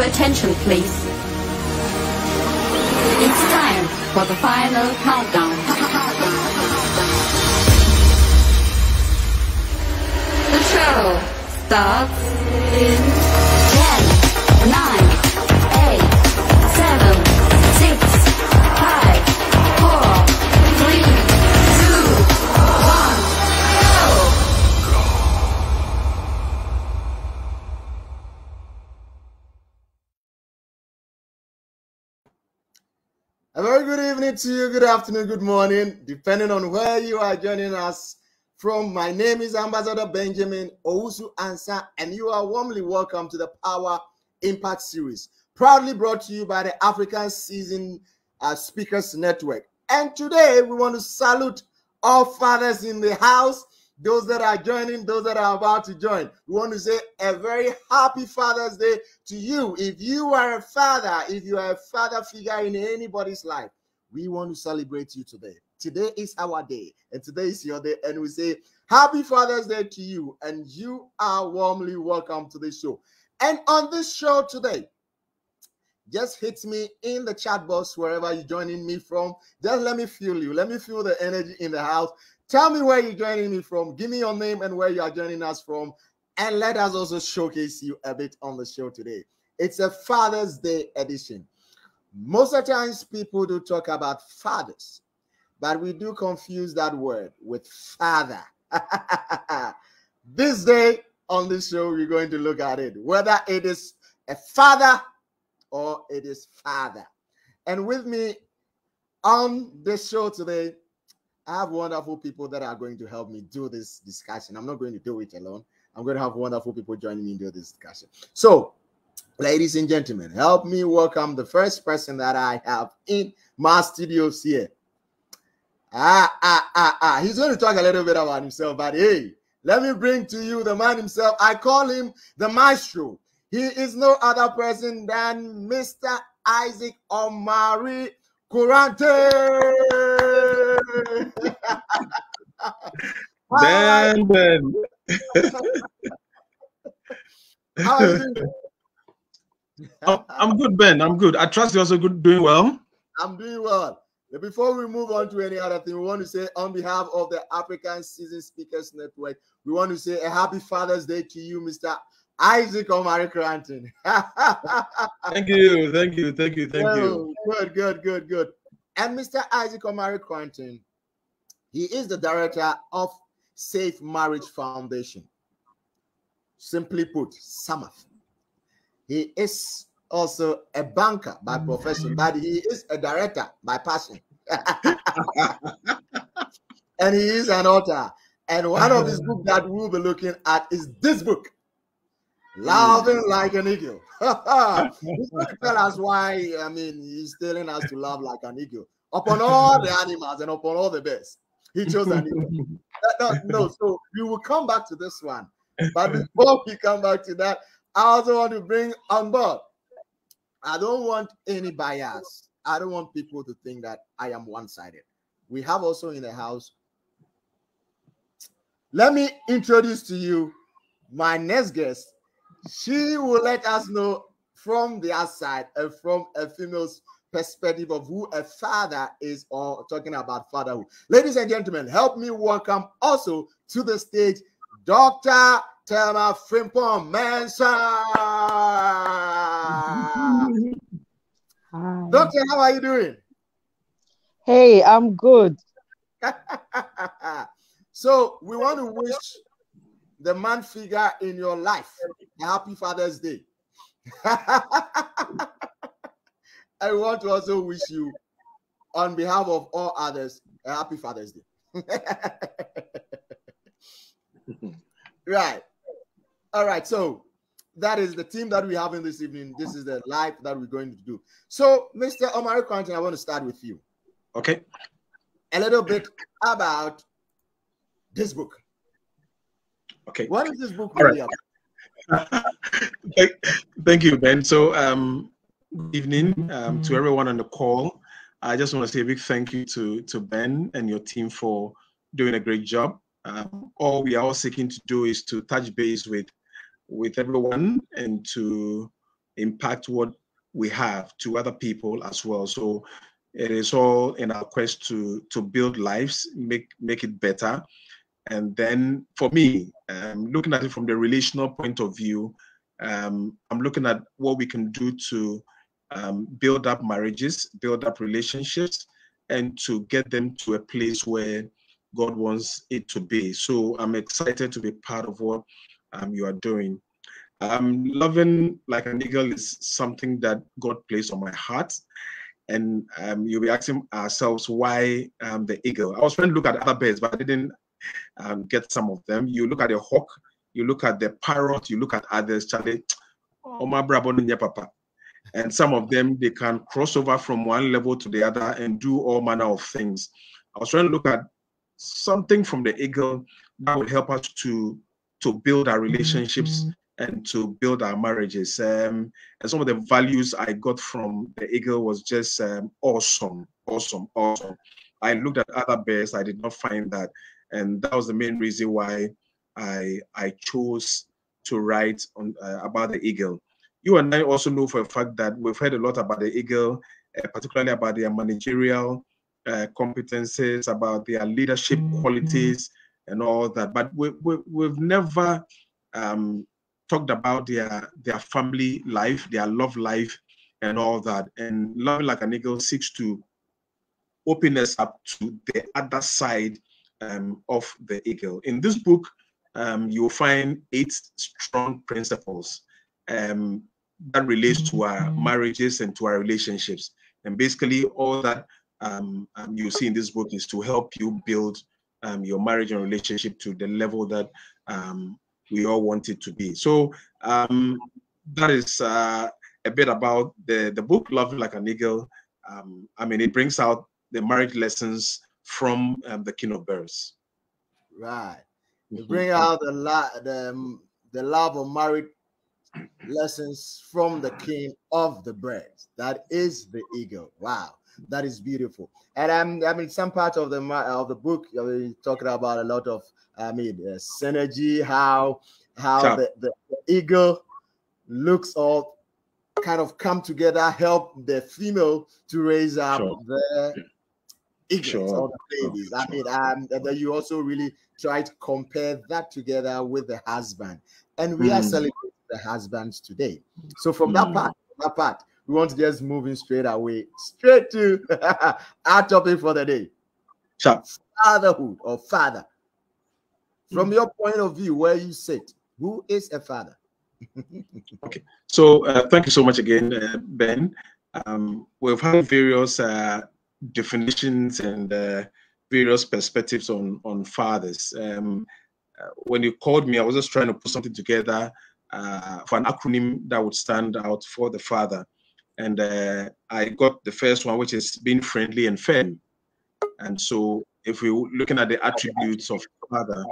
your attention, please. It's time for the final countdown. The show starts in A very good evening to you, good afternoon, good morning, depending on where you are joining us from. My name is Ambassador Benjamin Owusu Ansah, and you are warmly welcome to the Power Impact Series, proudly brought to you by the African Season uh, Speakers Network. And today we want to salute all fathers in the house, those that are joining, those that are about to join. We want to say a very happy Father's Day to you. If you are a father, if you are a father figure in anybody's life, we want to celebrate you today. Today is our day, and today is your day. And we say, Happy Father's Day to you, and you are warmly welcome to the show. And on this show today, just hit me in the chat box wherever you're joining me from. Just let me feel you. Let me feel the energy in the house. Tell me where you're joining me from. Give me your name and where you are joining us from. And let us also showcase you a bit on the show today. It's a Father's Day edition. Most of the times, people do talk about fathers, but we do confuse that word with father. this day on this show, we're going to look at it whether it is a father or it is father. And with me on this show today, I have wonderful people that are going to help me do this discussion. I'm not going to do it alone. I'm going to have wonderful people joining me in this discussion. So, ladies and gentlemen, help me welcome the first person that I have in my studios here. Ah, ah, ah, ah. He's going to talk a little bit about himself, but hey, let me bring to you the man himself. I call him the maestro. He is no other person than Mr. Isaac Omari Koranteng. Ben, Ben. How are you? I'm- I'm good, Ben. I'm good. I trust you're also good, doing well. I'm doing well. Before we move on to any other thing, we want to say on behalf of the African Season Speakers Network, we want to say a happy Father's Day to you, Mr. Isaac Omari Koranteng. Thank you, thank you, thank you, thank you. Oh, Good, good, good, good. And Mr. Isaac Omari Koranteng, he is the director of Safe Marriage Foundation. Simply put, Samath. He is also a banker by mm. profession, but he is a director by passion. and he is an author. And one of his books that we'll be looking at is this book, Loving Like an Eagle. He's going to tell us why, I mean, he's telling us to love like an eagle upon all the animals and upon all the birds. He chose an eagle. No, no, no, so we will come back to this one. But before we come back to that, I also want to bring on board. I don't want any bias. I don't want people to think that I am one sided. We have also in the house. Let me introduce to you my next guest. She will let us know from the outside and from a female's perspective of who a father is or talking about fatherhood. Ladies and gentlemen, help me welcome also to the stage Dr. Thelma Frimpong Mensah. Hi. Doctor, how are you doing? Hey, I'm good. so we want to wish the man figure in your life happy Father's Day. I want to also wish you, on behalf of all others, a happy Father's Day. right. All right. So that is the team that we have in this evening. This is the live that we're going to do. So, Mr. Omar Koranteng, I want to start with you Okay. a little bit about this book. Okay. What is this book All really right. Thank- Thank you, Ben. So, um, good evening um, to everyone on the call. I just want to say a big thank you to to Ben and your team for doing a great job. Um, all we are all seeking to do is to touch base with with everyone and to impact what we have to other people as well. So it is all in our quest to to build lives, make make it better. And then for me, um, looking at it from the relational point of view, um, I'm looking at what we can do to um, build up marriages, build up relationships, and to get them to a place where God wants it to be. So I'm excited to be part of what um, you are doing. Um, loving like an eagle is something that God placed on my heart. And um, you'll be asking ourselves why um, the eagle. I was trying to look at other birds, but I didn't um, get some of them. You look at the hawk, you look at the parrot, you look at others, Charlie. Oh, papa. And some of them, they can cross over from one level to the other and do all manner of things. I was trying to look at something from the eagle that would help us to to build our relationships mm-hmm. and to build our marriages. Um, and some of the values I got from the eagle was just um, awesome, awesome, awesome. I looked at other bears, I did not find that, and that was the main reason why I I chose to write on uh, about the eagle. You and I also know for a fact that we've heard a lot about the eagle, uh, particularly about their managerial uh, competences, about their leadership mm-hmm. qualities, and all that. But we, we, we've never um, talked about their their family life, their love life, and all that. And Love Like an Eagle seeks to open us up to the other side um, of the eagle. In this book, um, you'll find eight strong principles um, that relates to our mm-hmm. marriages and to our relationships. And basically, all that um, um, you see in this book is to help you build um, your marriage and relationship to the level that um, we all want it to be. So um, that is uh, a bit about the, the book, Love Like an Eagle. Um, I mean, it brings out the marriage lessons from the King of Bears. Right. You mm-hmm. bring out the, la- the, the love of marriage lessons from the king of the birds. That is the eagle. Wow that is beautiful. And I'm, I mean, some part of the of the book, I mean, talking about a lot of, I mean, uh, synergy, how how the, the, the, eagle looks all kind of come together, help the female to raise up sure. the eagles sure. babies. Sure. I mean, um, and then you also really try to compare that together with the husband, and we mm. are celebrating the husbands today. So from mm. that part, that part, we want to just moving straight away, straight to our topic for the day. Sure. Fatherhood or father. From mm. your point of view, where you sit, who is a father? okay. So uh, thank you so much again, uh, Ben. Um, we've had various uh, definitions and uh, various perspectives on on fathers. Um, uh, when you called me, I was just trying to put something together uh, for an acronym that would stand out for the father and uh, I got the first one, which is being friendly and firm. And so, if we're looking at the attributes of father,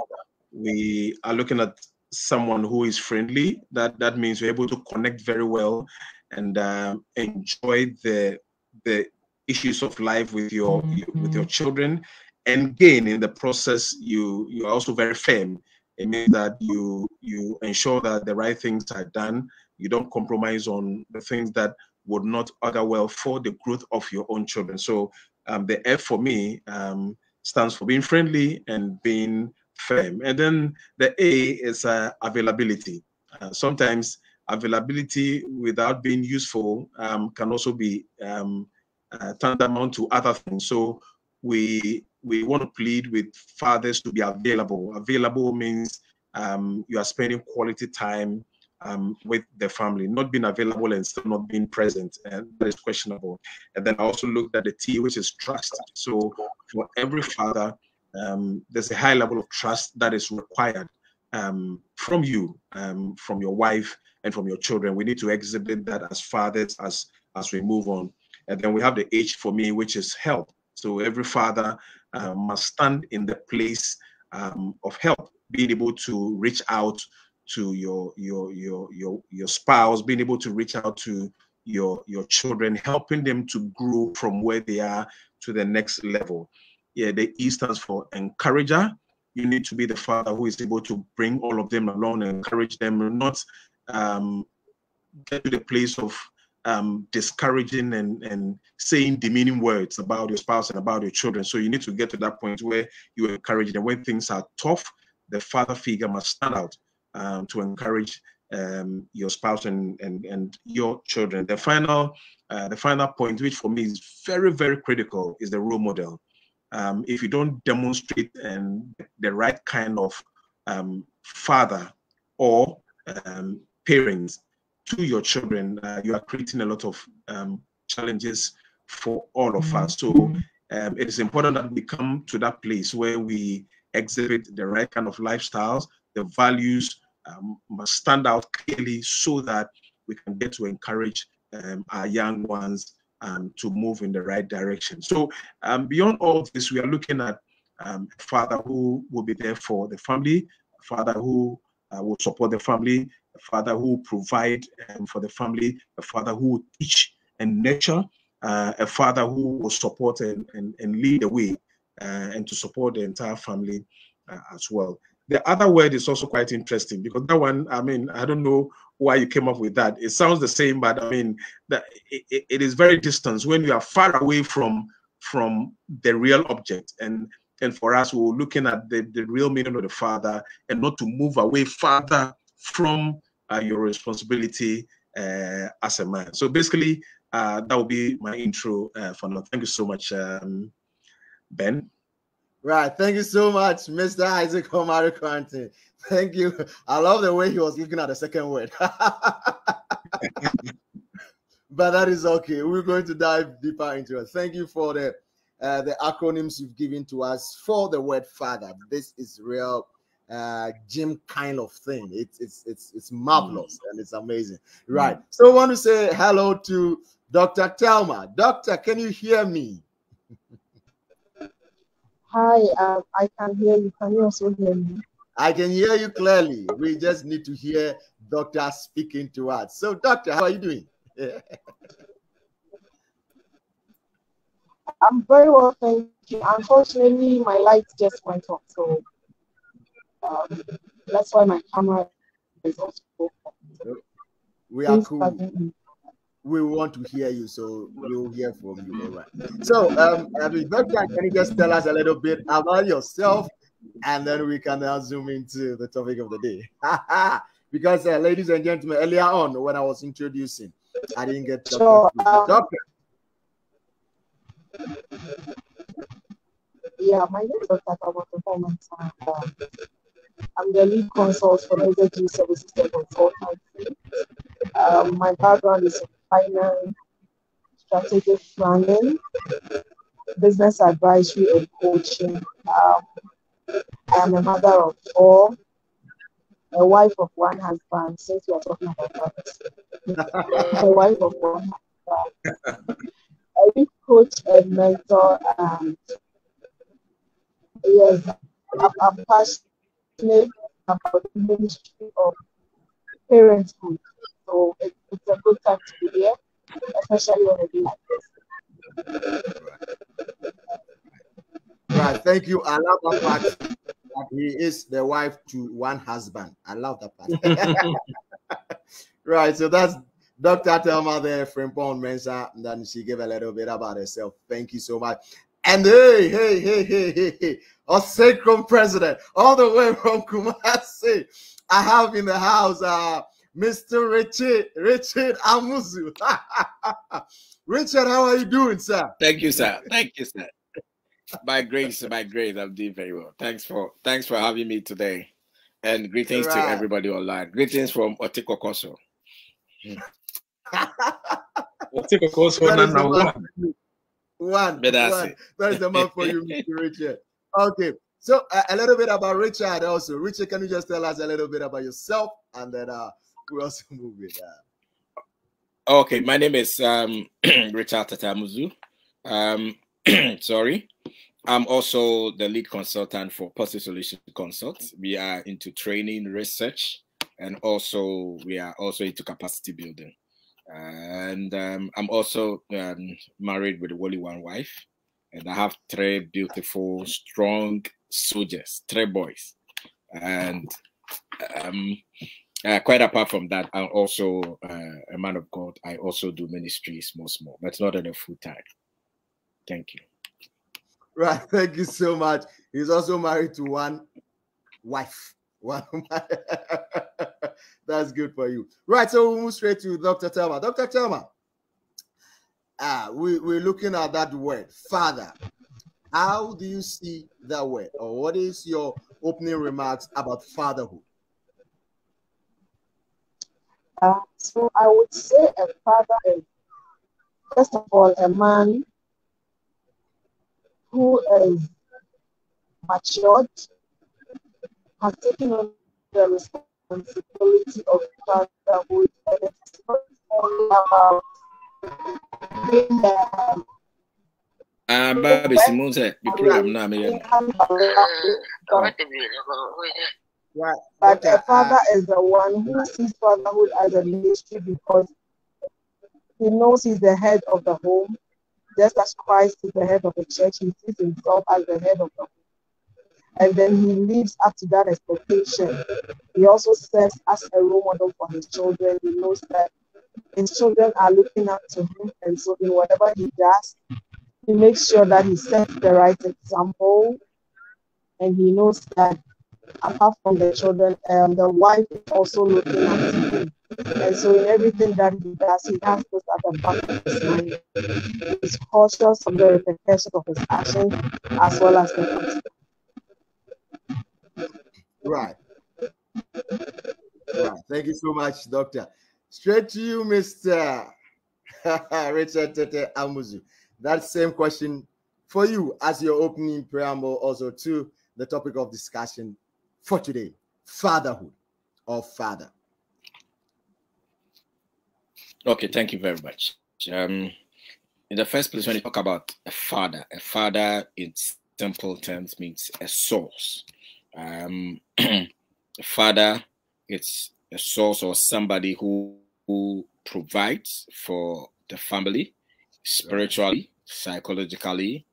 we are looking at someone who is friendly. That that means we're able to connect very well and uh, enjoy the the issues of life with your mm-hmm. with your children, and gain in the process. You you are also very firm. It means that you you ensure that the right things are done. You don't compromise on the things that would not other well for the growth of your own children. So um, the F for me um, stands for being friendly and being firm. And then the A is uh, availability. Uh, sometimes availability without being useful um, can also be um, uh, tantamount to other things. So we we want to plead with fathers to be available. Available means um, you are spending quality time um, with the family, not being available and still not being present, and that is questionable. And then I also looked at the T, which is trust. So for every father, um, there's a high level of trust that is required um, from you, um, from your wife, and from your children. We need to exhibit that as fathers as as we move on. And then we have the H for me, which is help. So every father uh, must stand in the place um, of help, being able to reach out to your your your your your spouse, being able to reach out to your your children, helping them to grow from where they are to the next level. Yeah, the E stands for encourager. You need to be the father who is able to bring all of them along and encourage them, not um, get to the place of um, discouraging and, and saying demeaning words about your spouse and about your children. So you need to get to that point where you encourage them. When things are tough, the father figure must stand out um, to encourage um, your spouse and, and, and your children. The final, uh, the final point, which for me is very, very critical, is the role model. Um, if you don't demonstrate and the right kind of um, father or um, parents to your children, uh, you are creating a lot of um, challenges for all of us. So um, it is important that we come to that place where we exhibit the right kind of lifestyles, the values um, must stand out clearly so that we can get to encourage um, our young ones um, to move in the right direction. So um, beyond all this, we are looking at um, a father who will be there for the family, a father who uh, will support the family, father who will provide um, for the family, a father who will teach and nurture, uh, a father who will support and, and, and lead the way uh, and to support the entire family uh, as well. The other word is also quite interesting because that one, I mean, I don't know why you came up with that. It sounds the same, but I mean, that it, it is very distant when you are far away from from the real object. And and for us, we are looking at the, the real meaning of the Father and not to move away farther from uh, your responsibility uh, as a man. So basically, uh, that will be my intro uh, for now. Thank you so much, um, Ben. Right. Thank you so much, Mr. Isaac Omari Koranteng. Thank you. I love the way he was looking at the second word. but that is okay. We're going to dive deeper into it. Thank you for the uh, the acronyms you've given to us for the word father. This is real uh gym kind of thing. It's it's it's it's marvelous mm. and it's amazing. Right. Mm. So I want to say hello to Dr. Thelma. Doctor, can you hear me? Hi, uh, I can hear you. Can you also hear me? I can hear you clearly. We just need to hear Doctor speaking to us. So, Doctor, how are you doing? I'm very well, thank you. Unfortunately, my light just went off, so um, that's why my camera is also. We are cool we want to hear you, so we'll hear from you. All right. So, um, mean, Doctor, can you just tell us a little bit about yourself, and then we can now zoom into the topic of the day. because, uh, ladies and gentlemen, earlier on when I was introducing, I didn't get Dr. Sure, um, Doctor. Yeah, my name is Dr. Performance. Um, I'm the lead consult for Energy Services Consultancy. Um, my background is in finance, strategic planning, business advisory, and coaching. Um, I am a mother of four, a wife of one husband, since we are talking about that. a wife of one husband. I coach and mentor, and yes, I'm, I'm passionate about the ministry of parenthood. So it, it's a good time to be here, especially on a day like this. Right. Thank you. I love that part. That he is the wife to one husband. I love that part. right. So that's Dr. Thelma there, Frimpong Mensah. And then she gave a little bit about herself. Thank you so much. And hey, hey, hey, hey, hey, hey, a sacred president, all the way from Kumasi. I have in the house uh Mr. Richard, Richard Amuzu. Richard, how are you doing, sir? Thank you, sir. Thank you, sir. By grace, by grace, I'm doing very well. Thanks for thanks for having me today. And greetings right. to everybody online. Greetings from Otiko Koso. Otiko Koso number one. One. one. That is the man for you, Mr. Richard. Okay. So uh, a little bit about Richard also. Richard, can you just tell us a little bit about yourself and then uh, we also move with that. Okay, my name is um, Richard Tetteh Amuzu. Um, sorry. I'm also the lead consultant for Positive Solution Consult. We are into training, research, and also we are also into capacity building. And um, I'm also um, married with only one wife, and I have three beautiful, strong soldiers, three boys. And um, uh, quite apart from that, I'm also uh, a man of God. I also do ministry small, small, but not on a full time. Thank you. Right. Thank you so much. He's also married to one wife. One. That's good for you. Right. So we'll move straight to Dr. Thelma. Dr. Thelma, uh, we, we're looking at that word, father. How do you see that word? Or what is your opening remarks about fatherhood? Uh, so I would say a father is, first of all, a man who is matured, has taken on the responsibility of fatherhood, and it's not only about being there. Ah, Babi Simon said, the program now, me. Right. But Doctor, a father is the one who sees fatherhood as a ministry because he knows he's the head of the home, just as Christ is the head of the church. He sees himself as the head of the home. And then he lives up to that expectation. He also serves as a role model for his children. He knows that his children are looking up to him. And so, in whatever he does, he makes sure that he sets the right example. And he knows that apart from the children, um, the wife is also looking up to him. And so in everything that he does, he has this at the back of his mind. He's cautious of the repercussions of his actions as well as the consequences. Right. Right. Thank you so much, Doctor. Straight to you, Mr. Richard Tetteh Amuzu. That same question for you as your opening preamble, also to the topic of discussion for today fatherhood or father. Okay, thank you very much. Um, in the first place, when you talk about a father, a father in simple terms means a source. Um, father, it's a source or somebody who, who provides for the family spiritually, psychologically,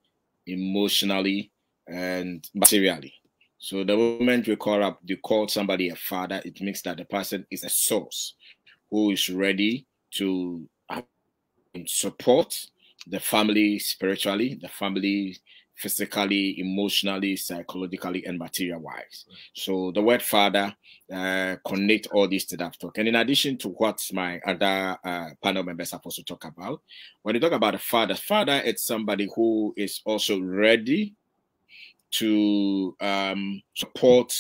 emotionally, and materially. So the moment we call up, you call somebody a father, it means that the person is a source who is ready to uh, support the family spiritually, the family physically, emotionally, psychologically, and material wise. So the word father uh, connect all these to that talk. And in addition to what my other uh, panel members are supposed to talk about, when you talk about a father, father is somebody who is also ready to um, support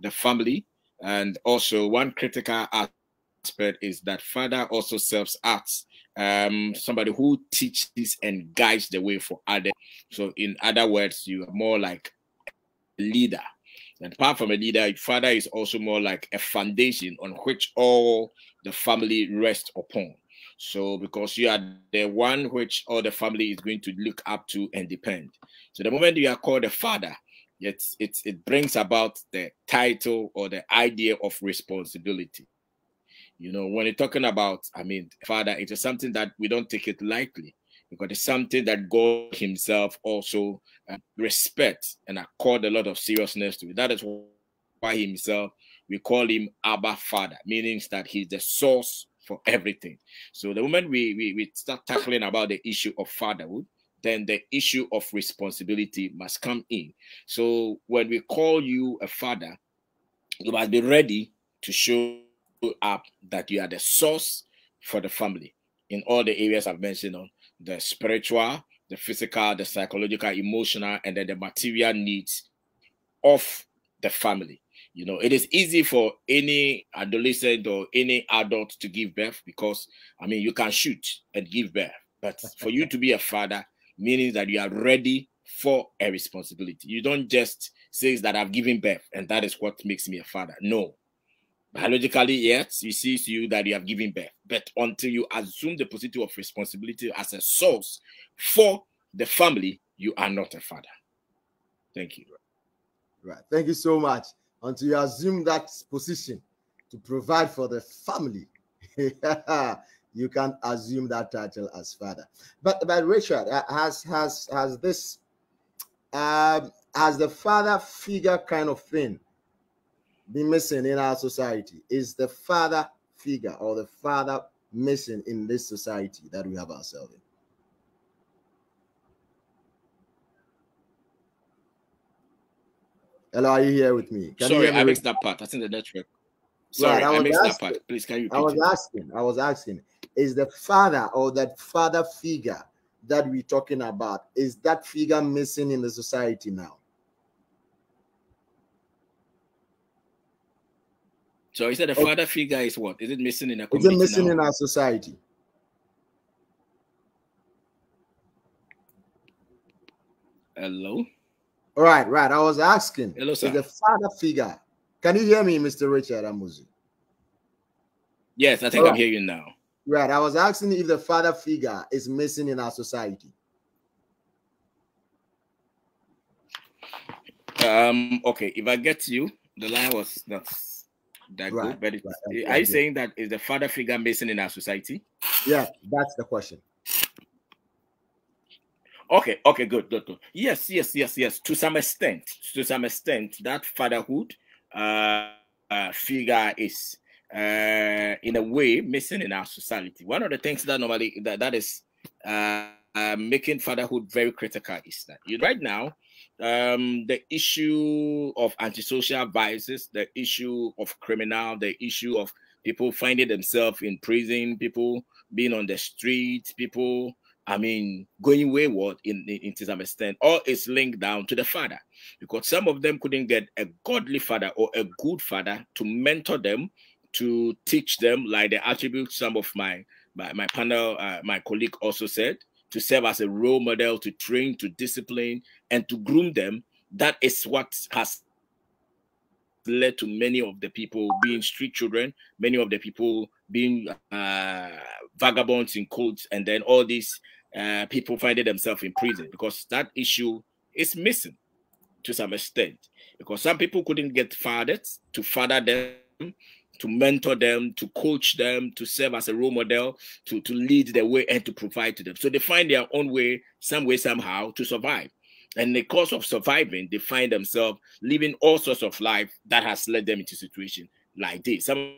the family. And also, one critical aspect is that father also serves as um, somebody who teaches and guides the way for others. So, in other words, you are more like a leader. And apart from a leader, father is also more like a foundation on which all the family rests upon. So, because you are the one which all the family is going to look up to and depend. So, the moment you are called a father, it's, it's, it brings about the title or the idea of responsibility. You know, when you're talking about, I mean, father, it is something that we don't take it lightly because it's something that God Himself also uh, respects and accord a lot of seriousness to. It. That is why Himself we call Him Abba Father, meaning that He's the source for everything. So the moment we, we we start tackling about the issue of fatherhood, then the issue of responsibility must come in. So when we call you a father, you must be ready to show up that you are the source for the family in all the areas I've mentioned on the spiritual, the physical, the psychological, emotional, and then the material needs of the family. You know, it is easy for any adolescent or any adult to give birth because, I mean, you can shoot and give birth. But for you to be a father, meaning that you are ready for a responsibility. You don't just say that I've given birth and that is what makes me a father. No. Biologically, yes, it sees you that you have given birth. But until you assume the position of responsibility as a source for the family, you are not a father. Thank you. Right. Thank you so much. Until you assume that position to provide for the family, you can assume that title as father. But but Richard uh, has has has this um has the father figure kind of thing be missing in our society? Is the father figure or the father missing in this society that we have ourselves in? Hello, are you here with me? Can Sorry, I missed that part. I think the network. Sorry, I, I missed asking, that part. Please, can you? I was it? asking. I was asking. Is the father or that father figure that we're talking about is that figure missing in the society now? So is that the father figure is what? Is it missing in a Is it missing now? in our society? Hello? All right, right. I was asking. Hello, sir. Is the father figure. Can you hear me, Mr. Richard Amuzu? Yes, I think right. I'm hearing you now. Right. I was asking if the father figure is missing in our society. Um, okay, if I get you, the line was not that right, good. But it, right, are you saying that is the father figure missing in our society? Yeah, that's the question. Okay, okay, good, good, good. Yes, yes, yes, yes. To some extent, to some extent, that fatherhood uh, uh, figure is uh, in a way missing in our society. One of the things that normally that, that is uh, uh, making fatherhood very critical is that you right now um, the issue of antisocial vices, the issue of criminal, the issue of people finding themselves in prison, people being on the street, people I mean, going wayward in, in, in, to some extent, all is linked down to the father because some of them couldn't get a godly father or a good father to mentor them, to teach them, like the attributes some of my my, my panel, uh, my colleague also said, to serve as a role model, to train, to discipline, and to groom them. That is what has led to many of the people being street children, many of the people being uh, vagabonds in courts, and then all these uh, people finding themselves in prison because that issue is missing to some extent. Because some people couldn't get fathers to father them, to mentor them, to coach them, to serve as a role model, to, to lead the way and to provide to them. So they find their own way, some way, somehow to survive. And in the course of surviving, they find themselves living all sorts of life that has led them into situation like this. Some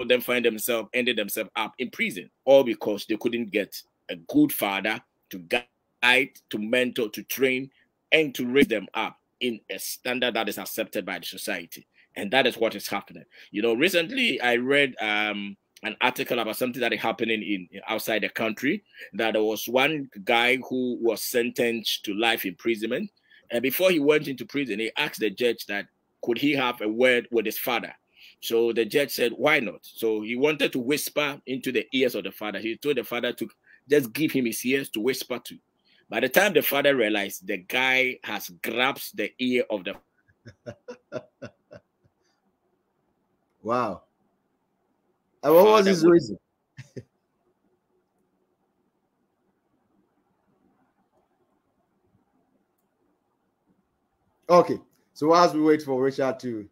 of them find themselves ended themselves up in prison, all because they couldn't get a good father to guide, to mentor, to train, and to raise them up in a standard that is accepted by the society. And that is what is happening. You know, recently I read um, an article about something that is happening in outside the country. That there was one guy who was sentenced to life imprisonment, and before he went into prison, he asked the judge that could he have a word with his father. So the judge said, "Why not?" So he wanted to whisper into the ears of the father. He told the father to just give him his ears to whisper to. By the time the father realized the guy has grabbed the ear of the Wow. And what was his reason? okay. So as we wait for Richard to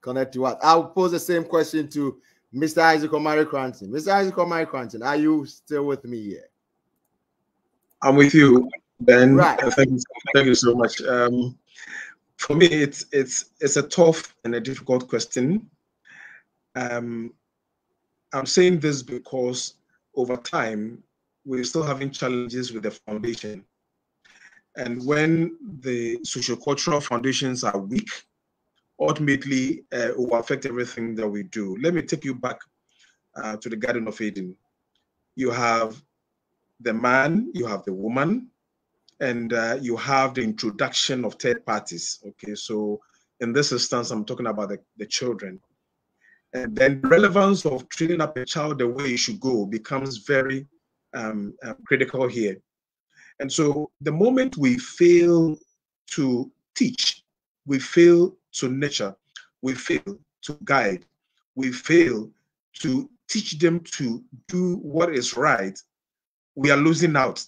connect to us, I'll pose the same question to Mr. Isaac Omari Koranteng. Mr. Isaac Omari Koranteng, are you still with me here? I'm with you, Ben. Right. Thank you, thank you so much. Um, for me, it's it's it's a tough and a difficult question. Um, I'm saying this because over time we're still having challenges with the foundation, and when the social-cultural foundations are weak, ultimately uh, it will affect everything that we do. Let me take you back uh, to the Garden of Eden. You have the man, you have the woman, and uh, you have the introduction of third parties. Okay, so in this instance, I'm talking about the, the children. And then the relevance of training up a child the way it should go becomes very um, uh, critical here. And so the moment we fail to teach, we fail to nurture, we fail to guide, we fail to teach them to do what is right, we are losing out.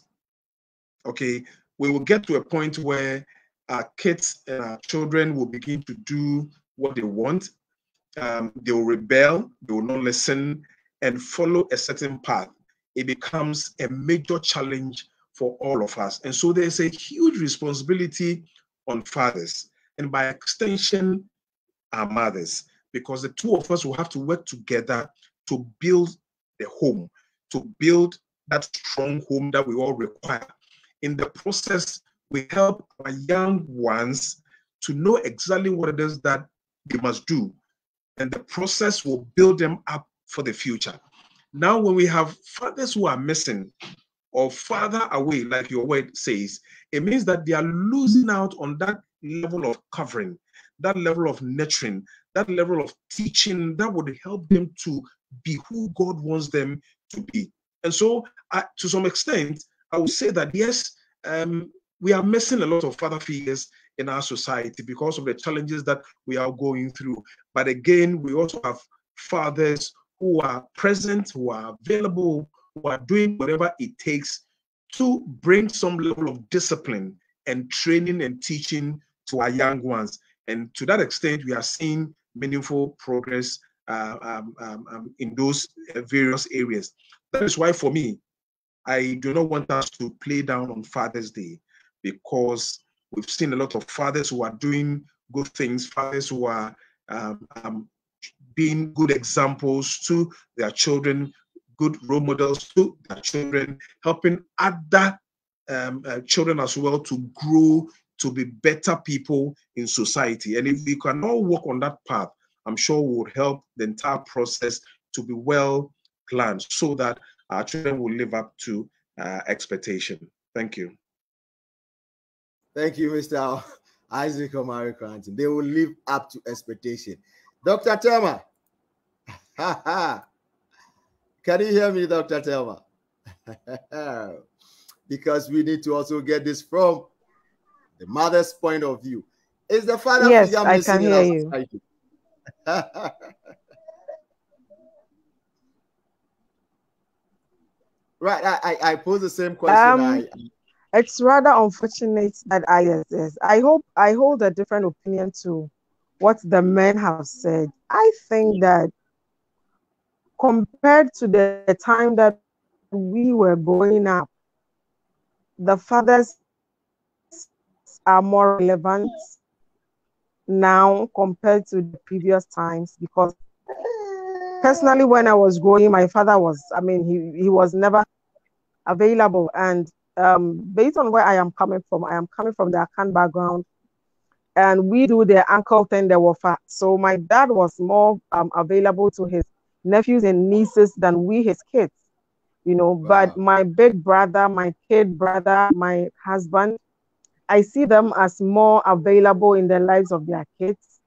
Okay, we will get to a point where our kids and our children will begin to do what they want. Um, they will rebel, they will not listen, and follow a certain path. It becomes a major challenge for all of us. And so there's a huge responsibility on fathers and by extension, our mothers because the two of us will have to work together to build the home, to build that strong home that we all require. In the process, we help our young ones to know exactly what it is that they must do. And the process will build them up for the future. Now, when we have fathers who are missing or farther away, like your word says, it means that they are losing out on that level of covering, that level of nurturing, that level of teaching that would help them to be who God wants them to be. And so, uh, to some extent, I would say that yes, um, we are missing a lot of father figures in our society because of the challenges that we are going through. But again, we also have fathers who are present, who are available, who are doing whatever it takes to bring some level of discipline and training and teaching to our young ones. And to that extent, we are seeing meaningful progress uh, um, um, um, in those various areas. That is why, for me, I do not want us to play down on Father's Day because we've seen a lot of fathers who are doing good things, fathers who are um, um, being good examples to their children, good role models to their children, helping other um, uh, children as well to grow to be better people in society. And if we can all work on that path, I'm sure would help the entire process to be well planned so that our children will live up to uh, expectation. Thank you. Thank you, Mr. Isaac Omari Koranteng. They will live up to expectation. Dr. Thelma. Can you hear me, Dr. Thelma? because we need to also get this from the mother's point of view. Is the father yes, I can hear you. right, I, I, I pose the same question. Um, I, it's rather unfortunate that I yes, yes. I hope I hold a different opinion to what the men have said. I think that compared to the time that we were growing up, the fathers are more relevant now compared to the previous times because personally when I was growing, my father was, I mean, he, he was never available. And um, based on where I am coming from, I am coming from the Akan background and we do the uncle thing the wafa. So my dad was more um, available to his nephews and nieces than we his kids, you know. Wow. But my big brother, my kid brother, my husband, I see them as more available in the lives of their kids.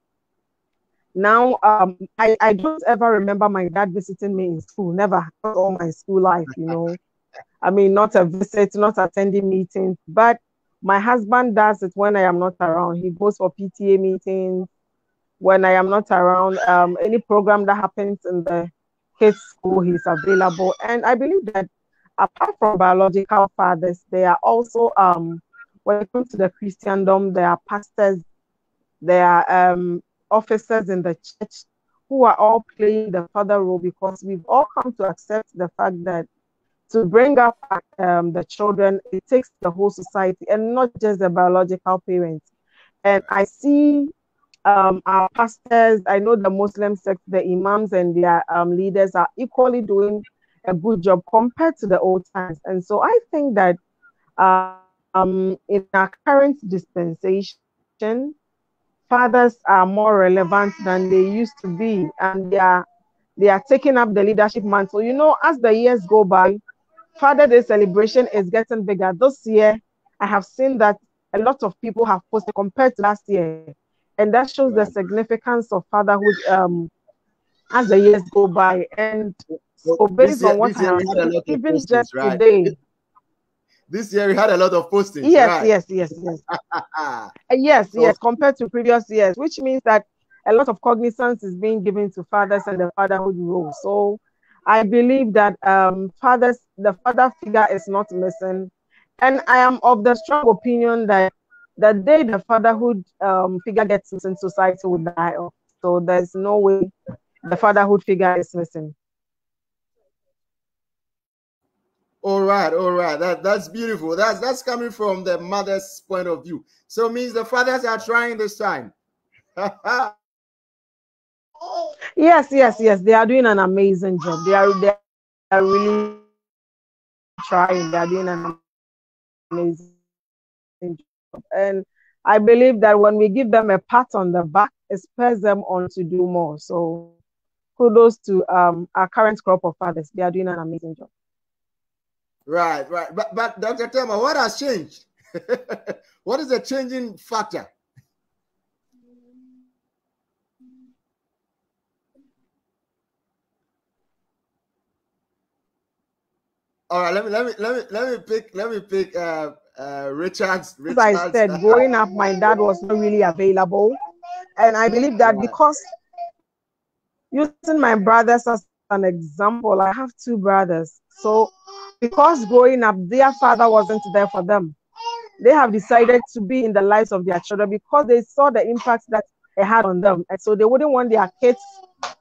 Now, um, I, I don't ever remember my dad visiting me in school, never all my school life, you know. I mean, not a visit, not attending meetings, but my husband does it when I am not around. He goes for PTA meetings when I am not around. Um, any program that happens in the kids' school, he's available. And I believe that apart from biological fathers, they are also um, when it comes to the Christendom, there are pastors, there are um, officers in the church who are all playing the father role because we've all come to accept the fact that to bring up um, the children, it takes the whole society and not just the biological parents. And I see um, our pastors, I know the Muslim sect, the imams and their um, leaders are equally doing a good job compared to the old times. And so I think that um, in our current dispensation, fathers are more relevant than they used to be, and they are they are taking up the leadership mantle. You know, as the years go by, Father Day celebration is getting bigger. This year, I have seen that a lot of people have posted compared to last year, and that shows the significance of fatherhood um, as the years go by. And so, based year, on what I have even just right? today this year we had a lot of postings. Yes, right? yes, yes, yes. Uh, yes, so, yes, compared to previous years, which means that a lot of cognizance is being given to fathers and the fatherhood role. So I believe that um, fathers, the father figure is not missing. And I am of the strong opinion that the day the fatherhood um, figure gets missing, society will die off. So there's no way the fatherhood figure is missing. All right, all right. That that's beautiful. That's that's coming from the mother's point of view. So means the fathers are trying this time. Yes, yes, yes. They are doing an amazing job. They are they are really trying. They are doing an amazing job. And I believe that when we give them a pat on the back, it spurs them on to do more. So kudos to um, our current crop of fathers. They are doing an amazing job. Right, right. But but Dr. Thelma, what has changed? what is the changing factor? All right, let me let me let me let me pick let me pick uh uh Richard's, As I said, growing up, my dad was not really available. And I believe that because using my brothers as an example, I have two brothers. So because growing up, their father wasn't there for them. They have decided to be in the lives of their children because they saw the impact that it had on them. And so they wouldn't want their kids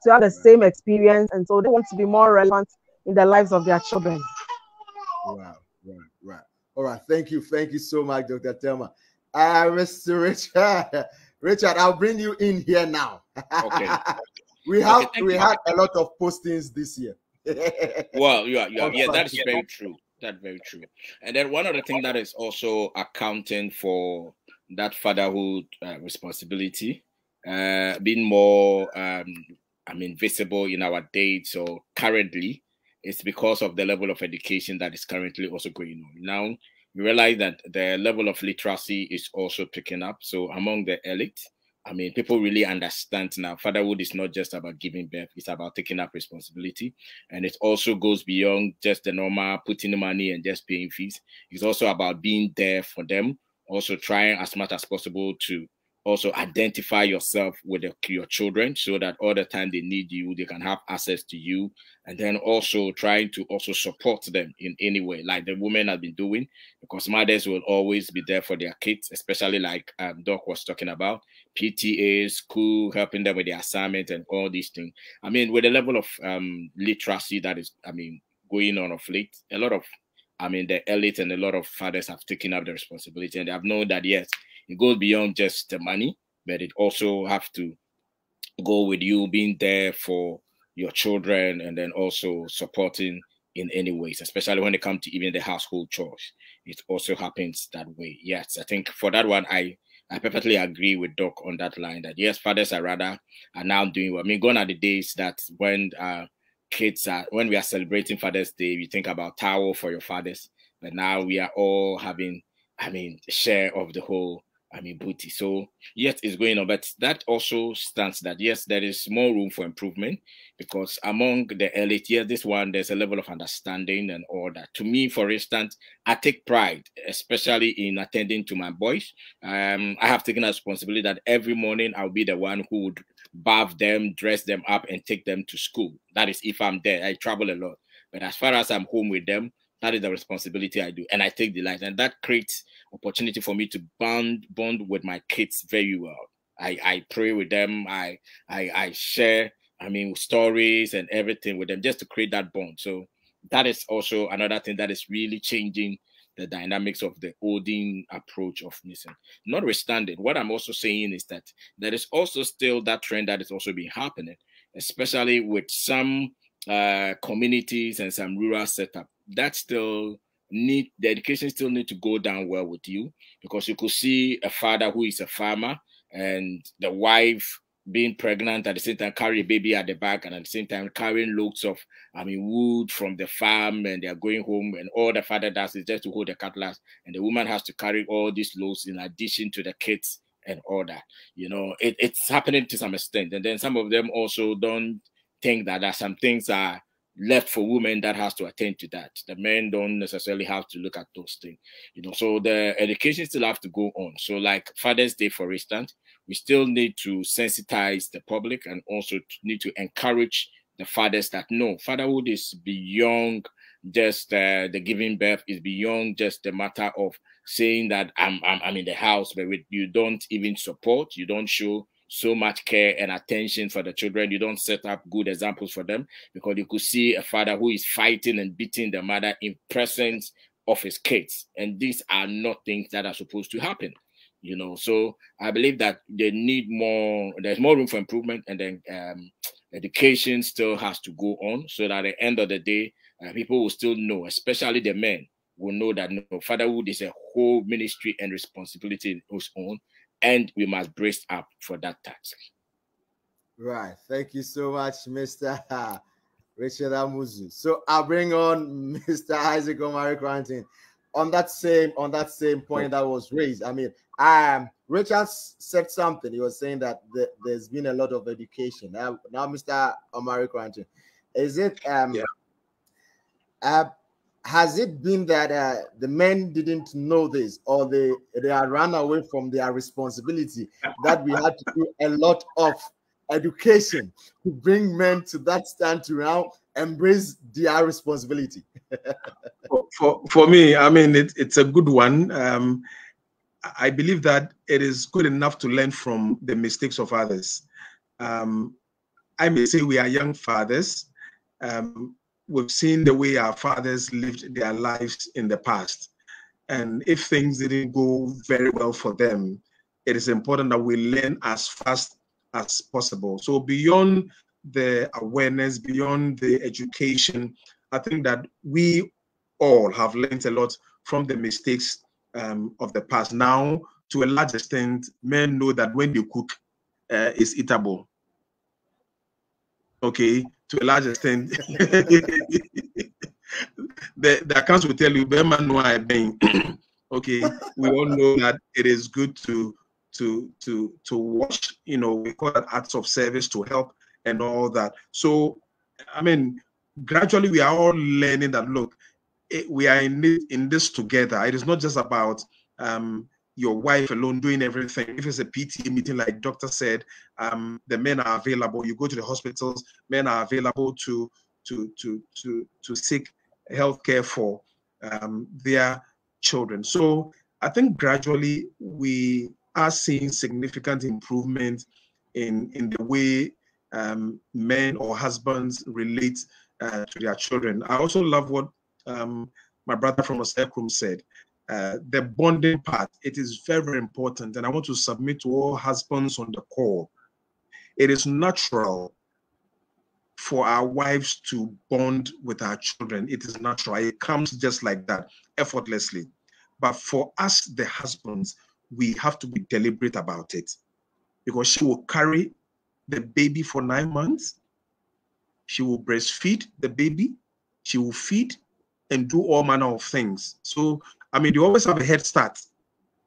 to have the same experience. And so they want to be more relevant in the lives of their children. Wow, right, right. All right, thank you, thank you so much, Dr. Thelma. Uh, Mr. Richard, Richard, I'll bring you in here now. Okay. we have thank we you. had a lot of postings this year. Well, yeah, yeah, yeah, that is very true. That's very true. And then one other thing that is also accounting for that fatherhood uh, responsibility, uh, being more, um, I mean, visible in our dates or currently, it's because of the level of education that is currently also going on. Now, we realize that the level of literacy is also picking up. So among the elite, I mean, people really understand now fatherhood is not just about giving birth, it's about taking up responsibility. And it also goes beyond just the normal putting money and just paying fees. It's also about being there for them, also trying as much as possible to also identify yourself with the, your children so that all the time they need you, they can have access to you. And then also trying to also support them in any way, like the women have been doing, because mothers will always be there for their kids, especially like um, Doc was talking about PTA, school, helping them with their assignment and all these things. I mean, with the level of um, literacy that is, I mean, going on of late, a lot of, I mean, the elite and a lot of fathers have taken up the responsibility and they have known that, yes, it goes beyond just the money, but it also have to go with you being there for your children and then also supporting in any ways, especially when it comes to even the household chores. It also happens that way. Yes, I think for that one, I I perfectly agree with Doc on that line that yes, fathers are rather are now doing well. I mean, gone are the days that when uh, kids are when we are celebrating Father's Day, we think about towel for your fathers, but now we are all having, I mean, share of the whole. I mean, booty. So yes, it's going on, but that also stands that yes, there is more room for improvement because among the elite, yes, this one there's a level of understanding and all that. To me, for instance, I take pride, especially in attending to my boys. Um, I have taken a responsibility that every morning I'll be the one who would bath them, dress them up, and take them to school. That is if I'm there. I travel a lot, but as far as I'm home with them, that is the responsibility I do, and I take delight, and that creates opportunity for me to bond bond with my kids very well. I I pray with them. I I I share. I mean stories and everything with them just to create that bond. So that is also another thing that is really changing the dynamics of the olden approach of missing. Notwithstanding, what I'm also saying is that there is also still that trend that is also been happening, especially with some uh, communities and some rural setup. That still need the education still need to go down well with you because you could see a father who is a farmer and the wife being pregnant at the same time carry a baby at the back and at the same time carrying loads of I mean wood from the farm and they're going home and all the father does is just to hold the cutlass and the woman has to carry all these loads in addition to the kids and all that. You know, it, it's happening to some extent. And then some of them also don't think that there are some things are left for women that has to attend to that. The men don't necessarily have to look at those things. You know, so the education still have to go on. So like Father's Day, for instance, we still need to sensitize the public and also need to encourage the fathers that no, fatherhood is beyond just uh, the giving birth, is beyond just the matter of saying that I'm, I'm, I'm in the house, but you don't even support, you don't show so much care and attention for the children. You don't set up good examples for them because you could see a father who is fighting and beating the mother in presence of his kids. And these are not things that are supposed to happen. You know, so I believe that they need more, there's more room for improvement. And then um, education still has to go on so that at the end of the day, uh, people will still know, especially the men, will know that no, fatherhood is a whole ministry and responsibility in its own, and we must brace up for that task. Right. Thank you so much, Mr. Richard Amuzu. So I'll bring on Mr. Isaac Omari Koranteng on that same on that same point that was raised. I mean, um, Richard said something. He was saying that the, there's been a lot of education. Now, now Mr. Omari Koranteng, is it um, Yeah. uh, has it been that uh, the men didn't know this or they they had run away from their responsibility that we had to do a lot of education to bring men to that stand to now embrace their responsibility for, for, for me, I mean, it, it's a good one. Um, I believe that it is good enough to learn from the mistakes of others. Um, I may say we are young fathers. Um, we've seen the way our fathers lived their lives in the past. And if things didn't go very well for them, it is important that we learn as fast as possible. So, beyond the awareness, beyond the education, I think that we all have learned a lot from the mistakes um, of the past. Now, to a large extent, men know that when they cook, uh, it's eatable. Okay, to a large extent, the, the accounts will tell you, "Bema no I bang." okay, we all know that it is good to to to to watch. You know, we call that acts of service to help and all that. So, I mean, gradually we are all learning that. Look, it, we are in this, in this together. It is not just about um, your wife alone doing everything. If it's a PT meeting, like doctor said, um, the men are available. You go to the hospitals, men are available to to to to to seek healthcare for um, their children. So I think gradually we are seeing significant improvement in in the way um, men or husbands relate uh, to their children. I also love what um, my brother from Osekrum said. Uh, the bonding part, it is very, very important. And I want to submit to all husbands on the call. It is natural for our wives to bond with our children. It is natural. It comes just like that, effortlessly. But for us, the husbands, we have to be deliberate about it because she will carry the baby for nine months. She will breastfeed the baby. She will feed and do all manner of things. So, I mean, you always have a head start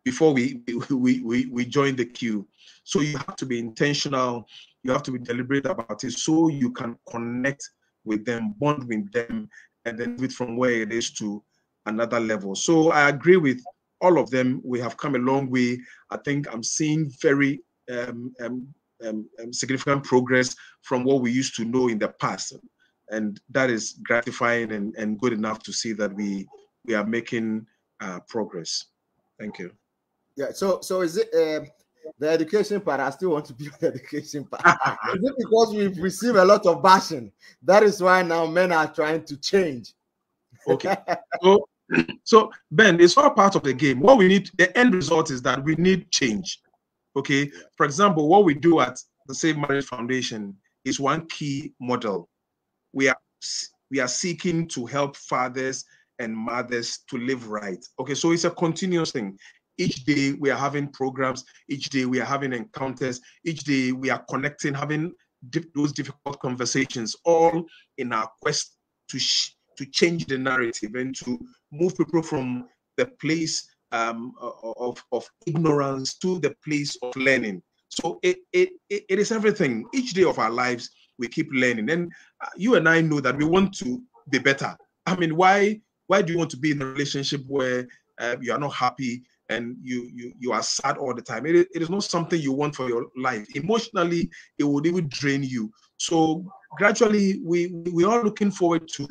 before we we we, we join the queue. So you have to be intentional. You have to be deliberate about it, so you can connect with them, bond with them, and then move it from where it is to another level. So I agree with all of them. We have come a long way. I think I'm seeing very um, um, um, um, significant progress from what we used to know in the past, and that is gratifying and, and good enough to see that we we are making uh, progress. Thank you. yeah so so is it um, the education part i still want to be on the education part is it because we've received a lot of bashing that is why now men are trying to change Okay. so, so Ben, it's all part of the game. What we need, the end result is that we need change. Okay. For example, what we do at the Save Marriage Foundation is one key model. We are we are seeking to help fathers and mothers to live right. Okay, so it's a continuous thing. Each day we are having programs. Each day we are having encounters. Each day we are connecting, having those difficult conversations, all in our quest to sh- to change the narrative and to move people from the place um, of, of ignorance to the place of learning. So it, it it is everything. Each day of our lives, we keep learning. And uh, you and I know that we want to be better. I mean, why why do you want to be in a relationship where uh, you are not happy and you you you are sad all the time? It, is- it is not something you want for your life. Emotionally, it would even drain you. So gradually, we we are looking forward to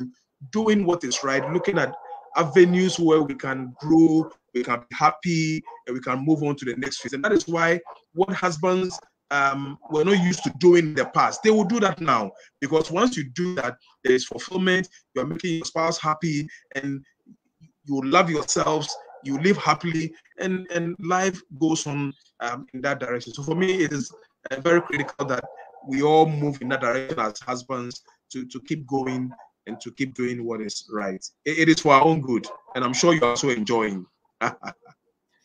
doing what is right, looking at avenues where we can grow, we can be happy, and we can move on to the next phase. And that is why what husbands um, were not used to doing in the past, they will do that now. Because once you do that, there is fulfillment, you're making your spouse happy, and you love yourselves, you live happily, and, and life goes on um, in that direction. So for me, it is uh, very critical that we all move in that direction as husbands to, to keep going and to keep doing what is right. it, it is for our own good, and I'm sure you're also enjoying.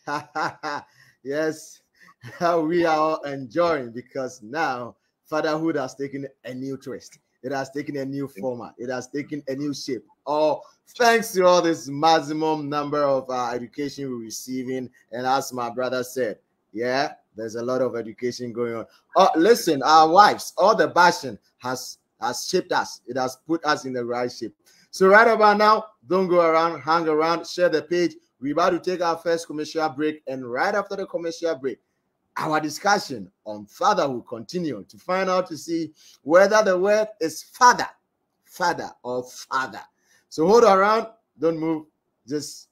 yes, we are all enjoying because now fatherhood has taken a new twist. It has taken a new format. It has taken a new shape. All thanks to all this maximum number of uh, education we're receiving. And as my brother said, yeah, there's a lot of education going on. Oh, listen, our wives, all the passion has has shaped us. It has put us in the right shape. So right about now, don't go around, hang around, share the page. We're about to take our first commercial break, and right after the commercial break, our discussion on father will continue to find out to see whether the word is father, father, or father. So hold around, don't move, just.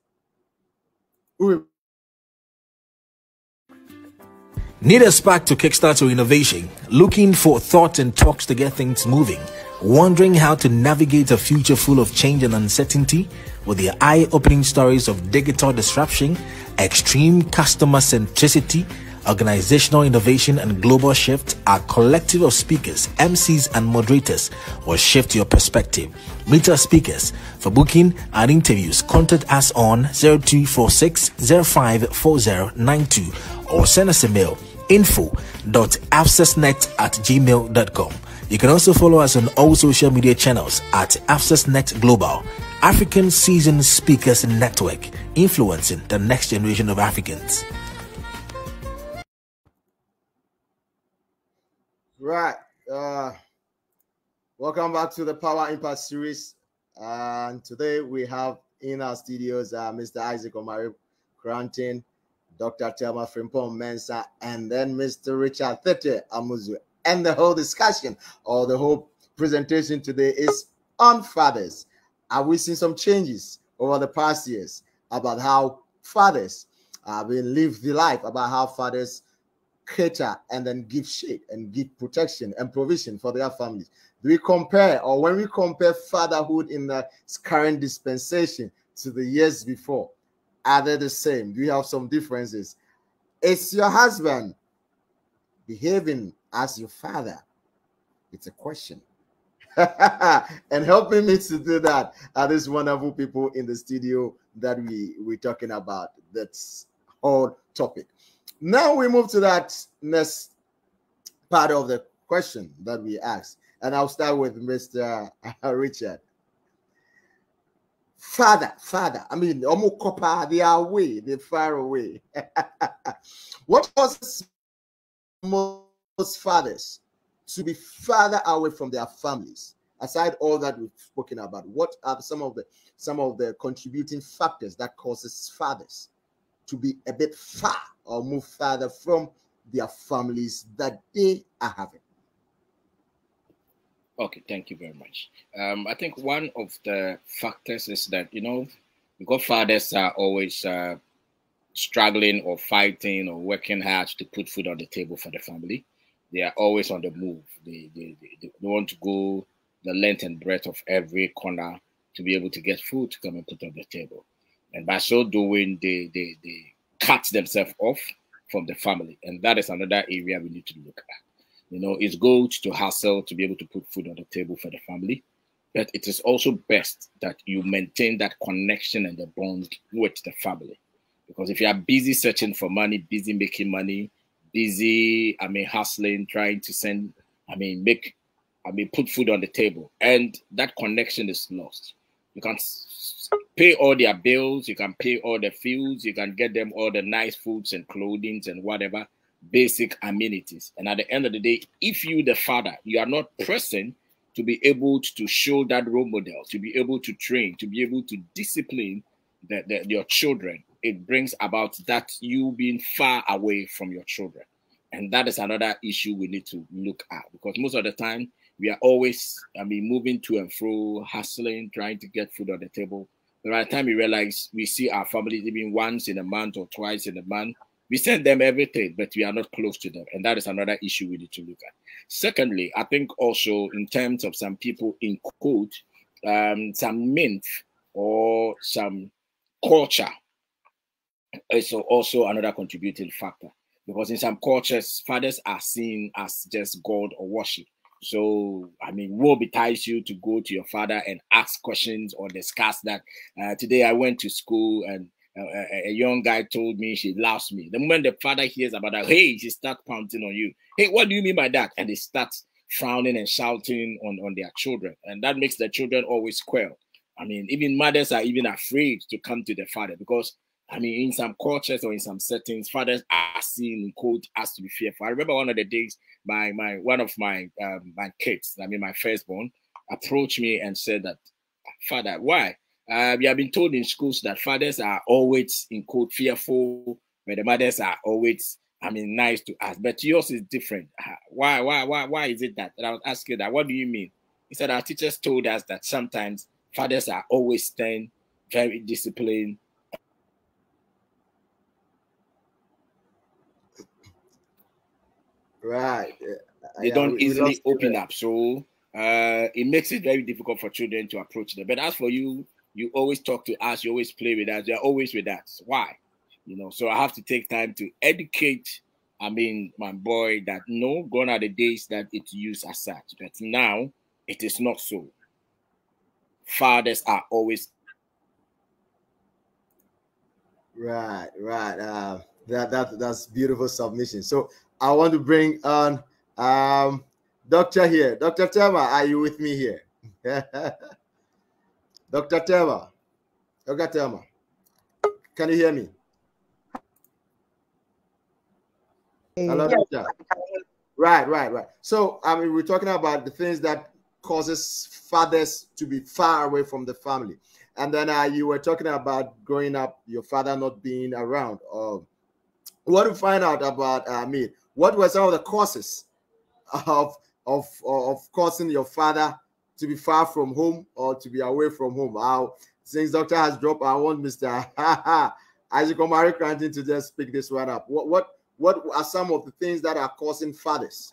Need a spark to kickstart your innovation? Looking for thoughts and talks to get things moving? Wondering how to navigate a future full of change and uncertainty? With the eye opening stories of digital disruption, extreme customer centricity, organizational innovation and global shift, our collective of speakers, MCs, and moderators will shift your perspective. Meet our speakers. For booking and interviews, contact us on 0246 054092 or send us a mail info.abscessnet at gmail.com. You can also follow us on all social media channels at AfsesNet Global, African Seasoned Speakers Network, influencing the next generation of Africans. Right. Uh, welcome back to the Power Impact series. and today we have in our studios uh, Mr. Isaac Omari Koranteng, Dr. Thelma Frimpong Mensah, and then Mr. Richard Tetteh Amuzu. And the whole discussion or the whole presentation today is on fathers. Have we seen some changes over the past years about how fathers have been lived the life, about how fathers cater and then give shade and give protection and provision for their families? Do we compare, or when we compare fatherhood in the current dispensation to the years before, are they the same? Do we have some differences? Is your husband behaving as your father? It's a question. and helping me to do that are these wonderful people in the studio that we we're talking about. That's whole topic. Now we move to that next part of the question that we asked, and I'll start with Mr. Richard. Father, father, I mean, Omukopa, they are away, they're far away. what causes most fathers to be farther away from their families? Aside all that we've spoken about, what are some of the some of the contributing factors that causes fathers to be a bit far or move further from their families that they are having? Okay, thank you very much. Um, I think one of the factors is that, you know, because fathers are always uh, struggling or fighting or working hard to put food on the table for the family. They are always on the move. They, they, they, they want to go the length and breadth of every corner to be able to get food to come and put on the table. And by so doing, they, they, they cut themselves off from the family. And that is another area we need to look at. You know, it's good to hustle to be able to put food on the table for the family, but it is also best that you maintain that connection and the bond with the family. Because if you are busy searching for money, busy making money, busy, I mean, hustling, trying to send, I mean, make, I mean, put food on the table, and that connection is lost. You can pay all their bills, you can pay all the fuels, you can get them all the nice foods and clothing and whatever basic amenities. And at the end of the day, if you, the father, you are not present to be able to show that role model, to be able to train, to be able to discipline the, the, your children, it brings about that you being far away from your children. And that is another issue we need to look at because most of the time we are always, I mean, moving to and fro, hustling, trying to get food on the table. But by the time we realize we see our families even once in a month or twice in a month, we send them everything, but we are not close to them. And that is another issue we need to look at. Secondly, I think also in terms of some people in quote, um, some myth or some culture is also another contributing factor. because in some cultures, fathers are seen as just God or worship. So, I mean, woe betides you to go to your father and ask questions or discuss that. Uh, today, I went to school and a, a, young guy told me she loves me. The moment the father hears about that, hey, she starts pounding on you. Hey, what do you mean by that? And they start frowning and shouting on, on their children. And that makes the children always quail. I mean, even mothers are even afraid to come to the father because I mean, in some cultures or in some settings, fathers are seen in as to be fearful. I remember one of the days my my one of my um, my kids, I mean my firstborn, approached me and said that, Father, why? Uh, we have been told in schools that fathers are always in quote fearful, but the mothers are always, I mean, nice to us. But yours is different. Why, why, why, why is it that? And I was asking that. What do you mean? He said our teachers told us that sometimes fathers are always stern, very disciplined, Right. They Yeah, don't we- we easily you open up. So uh, it makes it very difficult for children to approach them. But as for you, you always talk to us, you always play with us, you're always with us. Why? You know, so I have to take time to educate. I mean, my boy, that no, gone are the days that it's used as such. But now it is not so. Fathers are always Right, right. Uh, that that that's beautiful submission. So I want to bring on um Doctor here. Dr. Thelma, are you with me here? Dr. Thelma. Dr. Thelma. Can you hear me? Hello, Yes, doctor. Right, right, right. So I mean, we're talking about the things that causes fathers to be far away from the family, and then uh, you were talking about growing up, your father not being around. Uh, what to find out about uh, me? What were some of the causes of of of causing your father to be far from home or to be away from home? How since doctor has dropped, I want Mister Isaac Omari Koranteng to just pick this one up. What what what are some of the things that are causing fathers?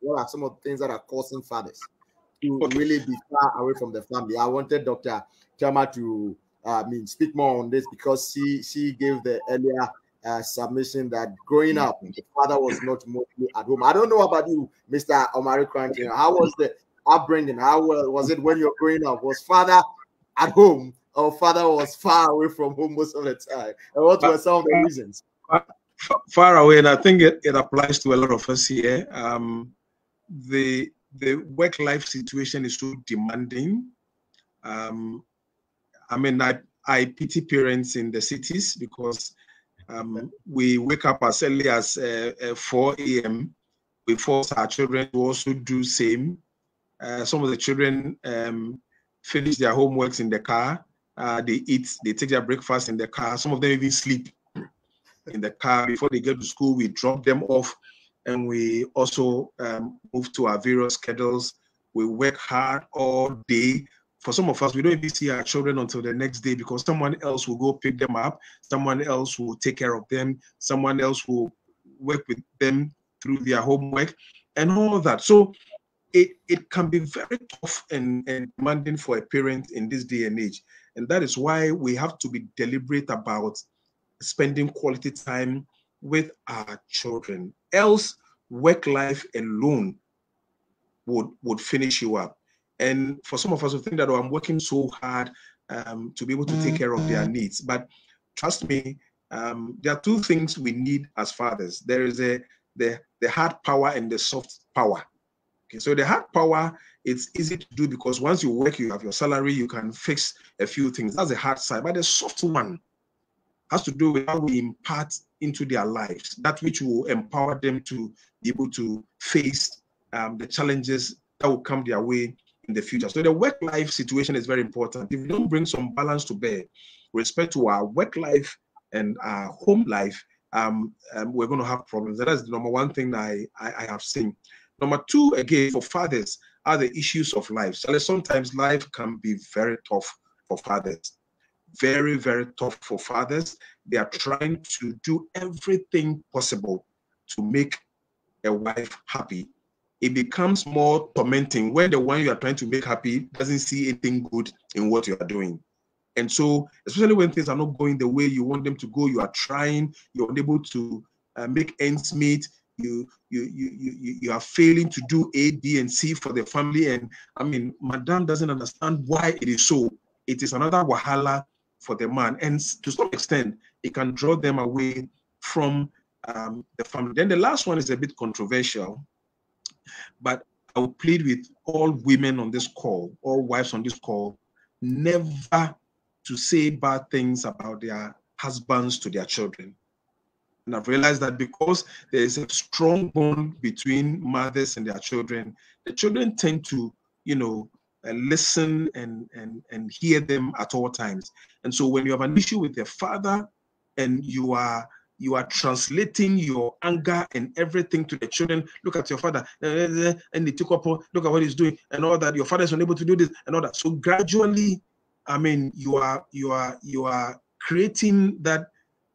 What are some of the things that are causing fathers to Okay. really be far away from the family? I wanted Dr. Chama to uh, I mean speak more on this because she she gave the earlier uh, submission that growing up, the father was not mostly at home. I don't know about you, Mr. Omari Koranteng. How was the upbringing? How wa- was it when you're growing up? Was father at home or father was far away from home most of the time? And what were some of the reasons? Far away, and I think it, it applies to a lot of us here. Um, the the work life situation is so demanding. Um, I mean, I, I pity parents in the cities because um, we wake up as early as uh, uh, 4 a.m. We force our children to also do same. Uh, some of the children um, finish their homeworks in the car. Uh, they eat, they take their breakfast in the car. Some of them even sleep in the car before they get to school. We drop them off, and we also um, move to our various schedules. We work hard all day. For some of us, we don't even see our children until the next day because someone else will go pick them up. Someone else will take care of them. Someone else will work with them through their homework and all that. So it, it can be very tough and, and demanding for a parent in this day and age. And that is why we have to be deliberate about spending quality time with our children. Else, work life alone would would finish you up. And for some of us who think that oh, I'm working so hard um, to be able to take care of their needs, but trust me, um, there are two things we need as fathers. There is a the the hard power and the soft power. Okay, so the hard power it's easy to do because once you work, you have your salary, you can fix a few things. That's the hard side. But the soft one has to do with how we impart into their lives that which will empower them to be able to face um, the challenges that will come their way in the future. So the work life situation is very important. If we don't bring some balance to bear, respect to our work life and our home life, um, um, we're going to have problems. That is the number one thing I, I, I have seen. Number two, again, for fathers, are the issues of life. So sometimes life can be very tough for fathers. Very, very tough for fathers. They are trying to do everything possible to make a wife happy. It becomes more tormenting when the one you are trying to make happy doesn't see anything good in what you are doing. And so, especially when things are not going the way you want them to go, you are trying, you're unable to uh, make ends meet. You, you you you you are failing to do A, B, and C for the family. And I mean, Madame doesn't understand why it is so. It is another wahala for the man, and to some extent, it can draw them away from um, the family. Then the last one is a bit controversial, but I will plead with all women on this call, all wives on this call, never to say bad things about their husbands to their children. And I've realized that because there is a strong bond between mothers and their children, the children tend to, you know, uh, listen and, and, and hear them at all times. And so when you have an issue with your father and you are you are translating your anger and everything to the children. Look at your father, and they took up, look at what he's doing, and all that. Your father is unable to do this and all that. So gradually, I mean, you are you are you are creating that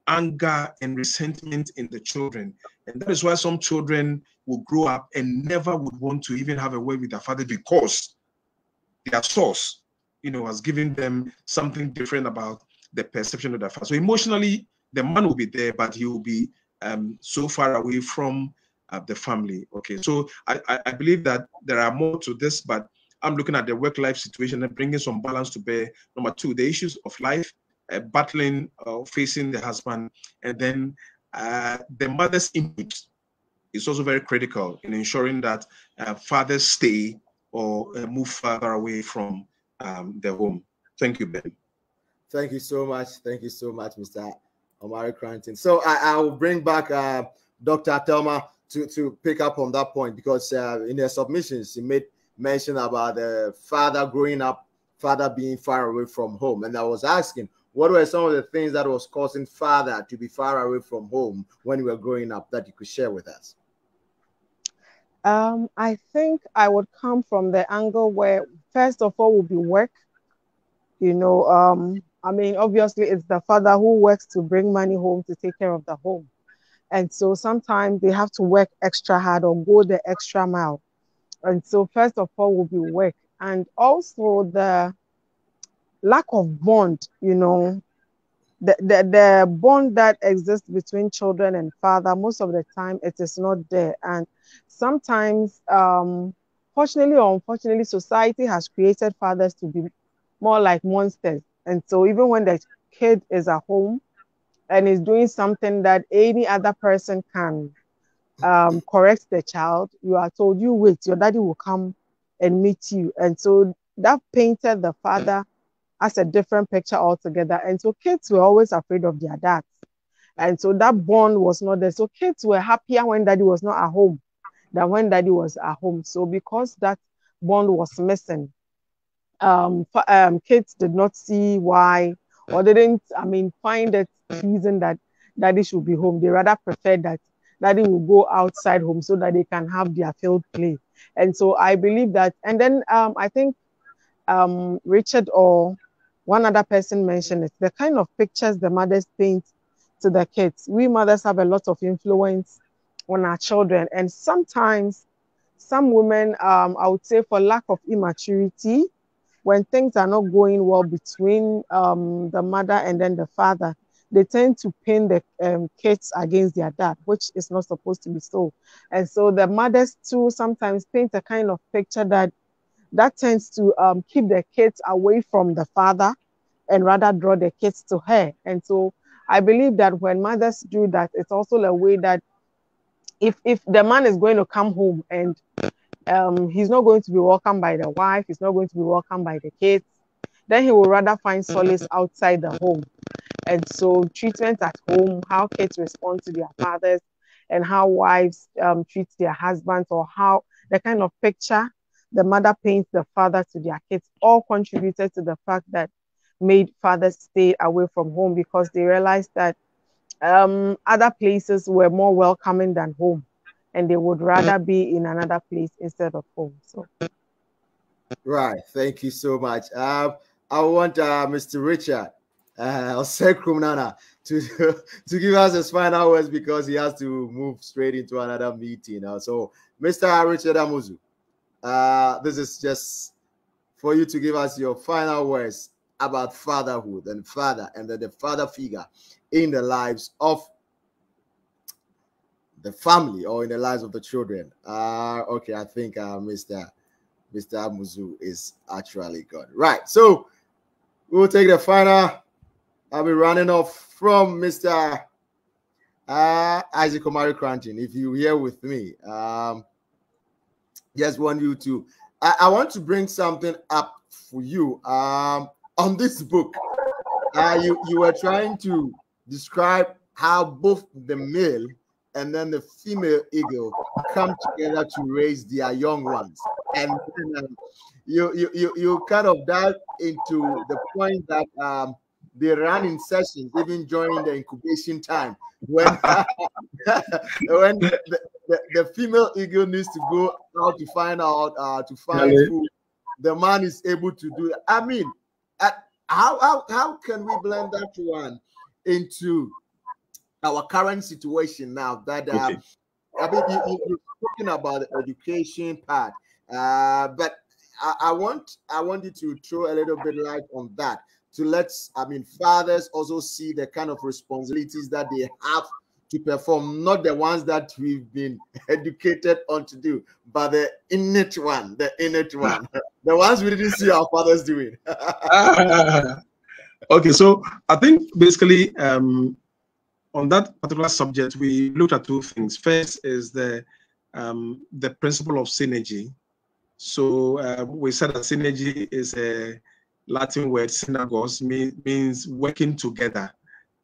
anger and resentment in the children, and that is why some children will grow up and never would want to even have a word with their father because their source, you know, has given them something different about the perception of their father. So emotionally, the man will be there, but he will be um, so far away from uh, the family. Okay, so I, I believe that there are more to this, but I'm looking at the work-life situation and bringing some balance to bear. Number two, the issues of life, uh, battling, uh, facing the husband, and then uh, the mother's image is also very critical in ensuring that uh, fathers stay or uh, move further away from um, the home. Thank you, Ben. Thank you so much. Thank you so much, Mr. Omari Koranteng. So I, I will bring back uh, Dr. Thelma to, to pick up on that point because uh, in their submissions, he made mention about the father growing up, father being far away from home. And I was asking, what were some of the things that was causing father to be far away from home when you were growing up that you could share with us? Um, I think I would come from the angle where, first of all, would be work. You know, um, I mean, obviously, it's the father who works to bring money home to take care of the home. And so sometimes they have to work extra hard or go the extra mile. And so, first of all, will be work. And also the lack of bond, you know, the, the, the bond that exists between children and father, most of the time it is not there. And sometimes, um, fortunately or unfortunately, society has created fathers to be more like monsters and so even when the kid is at home and is doing something that any other person can um, correct the child, you are told, you wait, your daddy will come and meet you. And so that painted the father as a different picture altogether. And so kids were always afraid of their dads. And so that bond was not there. So kids were happier when daddy was not at home than when daddy was at home. So because that bond was missing, um, um, kids did not see why or didn't, I mean, find it reason that daddy should be home. They rather prefer that daddy will go outside home so that they can have their field play. And so I believe that. And then um, I think um, Richard or one other person mentioned it the kind of pictures the mothers paint to the kids. We mothers have a lot of influence on our children. And sometimes some women, um, I would say, for lack of immaturity, when things are not going well between um, the mother and then the father, they tend to pin the um, kids against their dad, which is not supposed to be so. And so the mothers too sometimes paint a kind of picture that that tends to um, keep the kids away from the father and rather draw the kids to her. And so I believe that when mothers do that, it's also a way that if if the man is going to come home and um, he's not going to be welcomed by the wife, he's not going to be welcomed by the kids, then he will rather find solace outside the home. And so, treatment at home, how kids respond to their fathers, and how wives um, treat their husbands, or how the kind of picture the mother paints the father to their kids, all contributed to the fact that made fathers stay away from home because they realized that um, other places were more welcoming than home and they would rather be in another place instead of home. So, right. Thank you so much. Uh, I want uh, Mr. Richard uh, Nana to to give us his final words because he has to move straight into another meeting now. So, Mr. Richard Amuzu, uh, this is just for you to give us your final words about fatherhood and father and the, the father figure in the lives of the family or in the lives of the children. Uh, okay, I think uh, Mr. Mr. Muzu is actually gone. Right, so we'll take the final. I'll be running off from Mr. Uh, Isaac Omari Koranteng. If you're here with me, um, just want you to. I, I want to bring something up for you. Um, on this book, uh, you you were trying to describe how both the male and then the female eagle come together to raise their young ones. And um, you, you, you, you kind of dive into the point that um, they run in sessions even during the incubation time when when the, the, the, female eagle needs to go out to find out uh, to find really? food the man is able to do it i mean uh, how, how how can we blend that one into our current situation now that uh, okay. I mean you, you, talking about the education part, uh, but I, I, want I want you to throw a little bit light on that to let I mean fathers also see the kind of responsibilities that they have to perform, not the ones that we've been educated on to do, but the innate one, the innate one, the ones we didn't see our fathers doing. okay, so I think basically um, on that particular subject, we looked at two things. First is the um, the principle of synergy. So uh, we said that synergy is a Latin word, synergos, mean, means working together.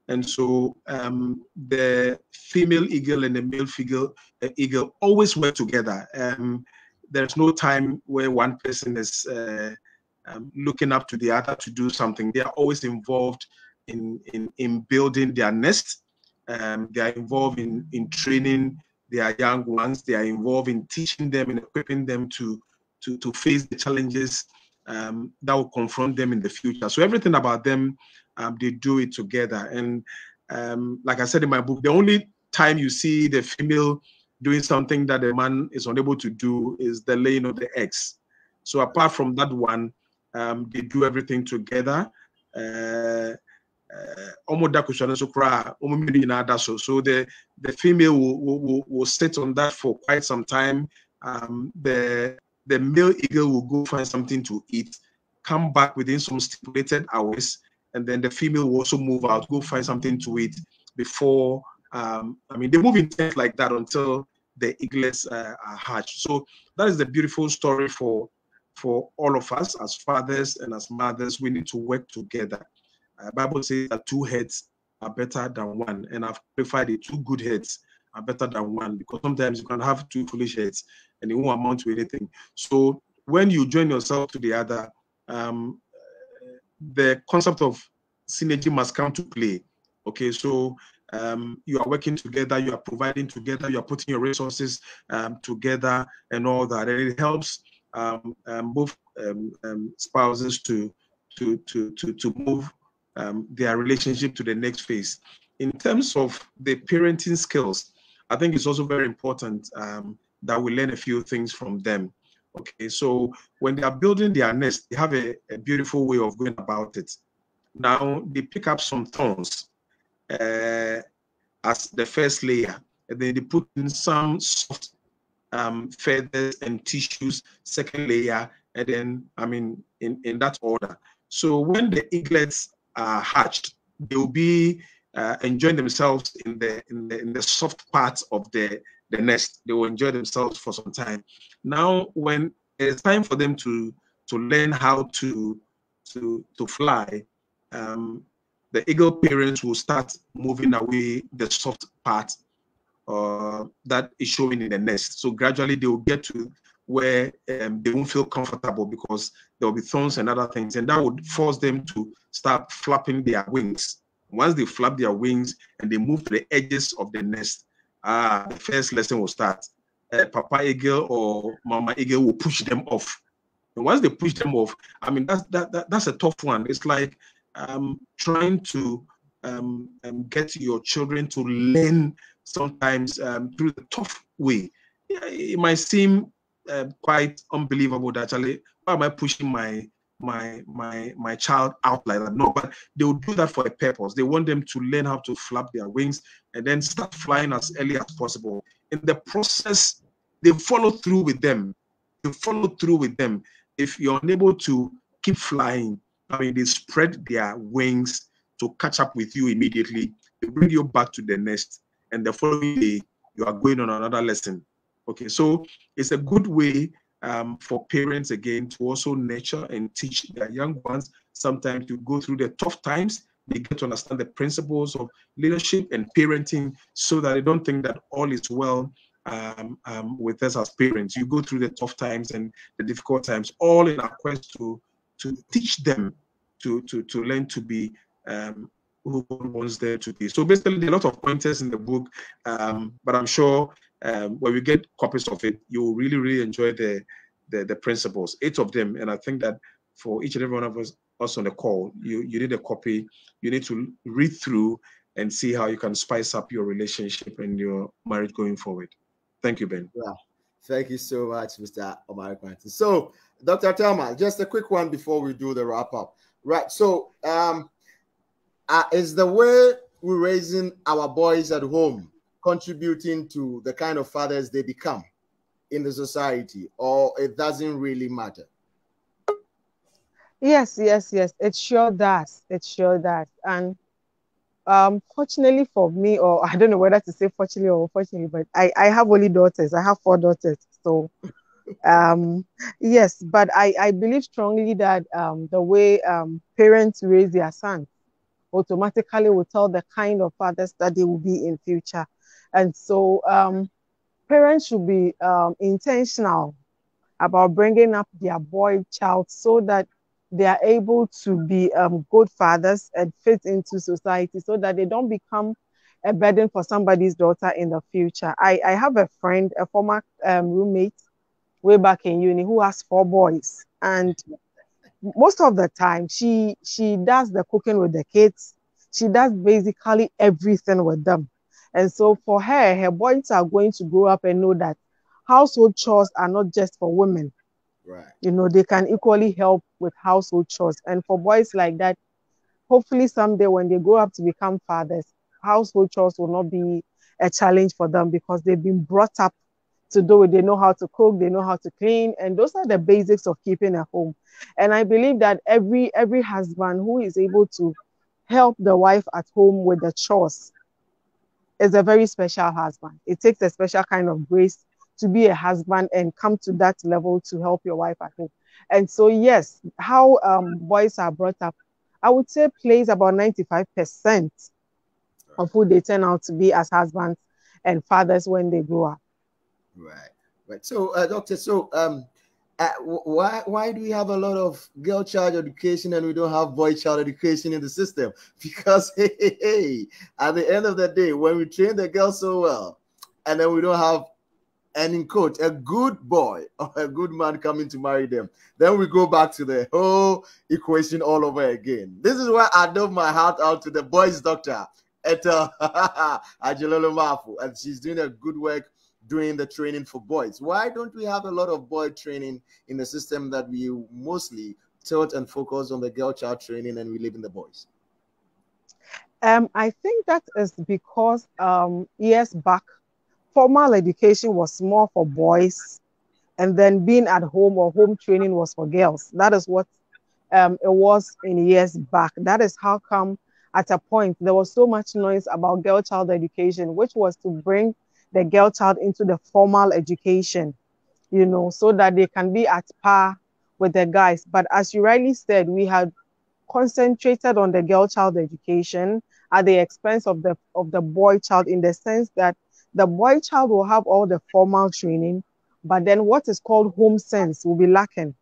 And so um, the female eagle and the male eagle, uh, eagle always work together. Um, there's no time where one person is uh, um, looking up to the other to do something. They are always involved in, in, in building their nest um, they are involved in, in training their young ones. They are involved in teaching them and equipping them to, to, to face the challenges um, that will confront them in the future. So everything about them, um, they do it together. And um, like I said in my book, the only time you see the female doing something that the man is unable to do is the laying of the eggs. So apart from that one, um, they do everything together. Uh, almost da kushana so so the the female will, will, will sit on that for quite some time. Um, the the male eagle will go find something to eat come back within some stipulated hours and then the female will also move out go find something to eat before um, i mean they move in tents like that until the eaglets uh, are hatched. So that is the beautiful story for for all of us as fathers and as mothers. We need to work together Bible says that two heads are better than one, and I've qualified it. Two good heads are better than one because sometimes you can have two foolish heads and it won't amount to anything. So when you join yourself to the other, um, the concept of synergy must come to play. Okay, so um, you are working together, you are providing together, you are putting your resources um, together, and all that, and it helps um, um both um, spouses to to to to to move um, their relationship to the next phase. In terms of the parenting skills, I think it's also very important um, that we learn a few things from them. Okay, so when they are building their nest, they have a, a beautiful way of going about it. Now they pick up some thorns uh, as the first layer, and then they put in some soft um, feathers and tissues, second layer, and then I mean in, in that order. So when the eaglets are hatched, they will be uh, enjoying themselves in the, in the in the soft parts of the the nest. They will enjoy themselves for some time. Now, when it's time for them to to learn how to to to fly, um, the eagle parents will start moving away the soft part uh, that is showing in the nest. So gradually they will get to where um, they won't feel comfortable because there will be thorns and other things, and that would force them to start flapping their wings. Once they flap their wings and they move to the edges of the nest, ah, the first lesson will start. Uh, Papa eagle or Mama eagle will push them off. And once they push them off, I mean that's that, that that's a tough one. It's like um, trying to um, um, get your children to learn sometimes um, through the tough way. Yeah, it might seem uh, quite unbelievable that actually why am I pushing my my my my child out like that. No, but they will do that for a purpose. They want them to learn how to flap their wings and then start flying as early as possible. In the process, they follow through with them. They follow through with them. If you're unable to keep flying, I mean, they spread their wings to catch up with you immediately. They bring you back to the nest, and the following day you are going on another lesson. Okay, so it's a good way um, for parents again to also nurture and teach their young ones. Sometimes to go through the tough times, they get to understand the principles of leadership and parenting, so that they don't think that all is well um, um, with us as parents. You go through the tough times and the difficult times, all in our quest to to teach them to to to learn to be um, who wants there to be. So basically, there are a lot of pointers in the book, um, but I'm sure um, when we get copies of it, you will really, really enjoy the, the, the principles, eight of them. And I think that for each and every one of us, us on the call, you, you need a copy. You need to read through and see how you can spice up your relationship and your marriage going forward. Thank you, Ben. Yeah. Thank you so much, Mr. Omari Koranteng. So, Dr. Thelma, just a quick one before we do the wrap up. Right. So, um, uh, is the way we're raising our boys at home contributing to the kind of fathers they become in the society, or it doesn't really matter? Yes, yes, yes. It sure does. It sure does. And um, fortunately for me, or I don't know whether to say fortunately or unfortunately, but I, I have only daughters. I have four daughters. So um, yes, but I, I believe strongly that um, the way um, parents raise their sons automatically will tell the kind of fathers that they will be in future. And so um, parents should be um, intentional about bringing up their boy child so that they are able to be um, good fathers and fit into society so that they don't become a burden for somebody's daughter in the future. I, I have a friend, a former um, roommate way back in uni who has four boys. And most of the time she she does the cooking with the kids she does basically everything with them and so for her her boys are going to grow up and know that household chores are not just for women right you know they can equally help with household chores and for boys like that hopefully someday when they grow up to become fathers household chores will not be a challenge for them because they've been brought up to do it. They know how to cook, they know how to clean, and those are the basics of keeping a home. And I believe that every every husband who is able to help the wife at home with the chores is a very special husband. It takes a special kind of grace to be a husband and come to that level to help your wife at home. And so, yes, how um, boys are brought up, I would say plays about 95% of who they turn out to be as husbands and fathers when they grow up. Right, right. So, uh, doctor, so um, uh, why why do we have a lot of girl child education and we don't have boy child education in the system? Because hey, hey, hey, at the end of the day, when we train the girls so well, and then we don't have and in quote a good boy or a good man coming to marry them, then we go back to the whole equation all over again. This is why I love my heart out to the boys doctor, Ethel Ajelolo Mafu, and she's doing a good work doing the training for boys. Why don't we have a lot of boy training in the system that we mostly tilt and focus on the girl child training and we leave in the boys? Um, I think that is because um, years back, formal education was more for boys, and then being at home or home training was for girls. That is what um, it was in years back. That is how come at a point there was so much noise about girl child education, which was to bring the girl child into the formal education, you know, so that they can be at par with the guys. But as you rightly said, we had concentrated on the girl child education at the expense of the of the boy child in the sense that the boy child will have all the formal training, but then what is called home sense will be lacking.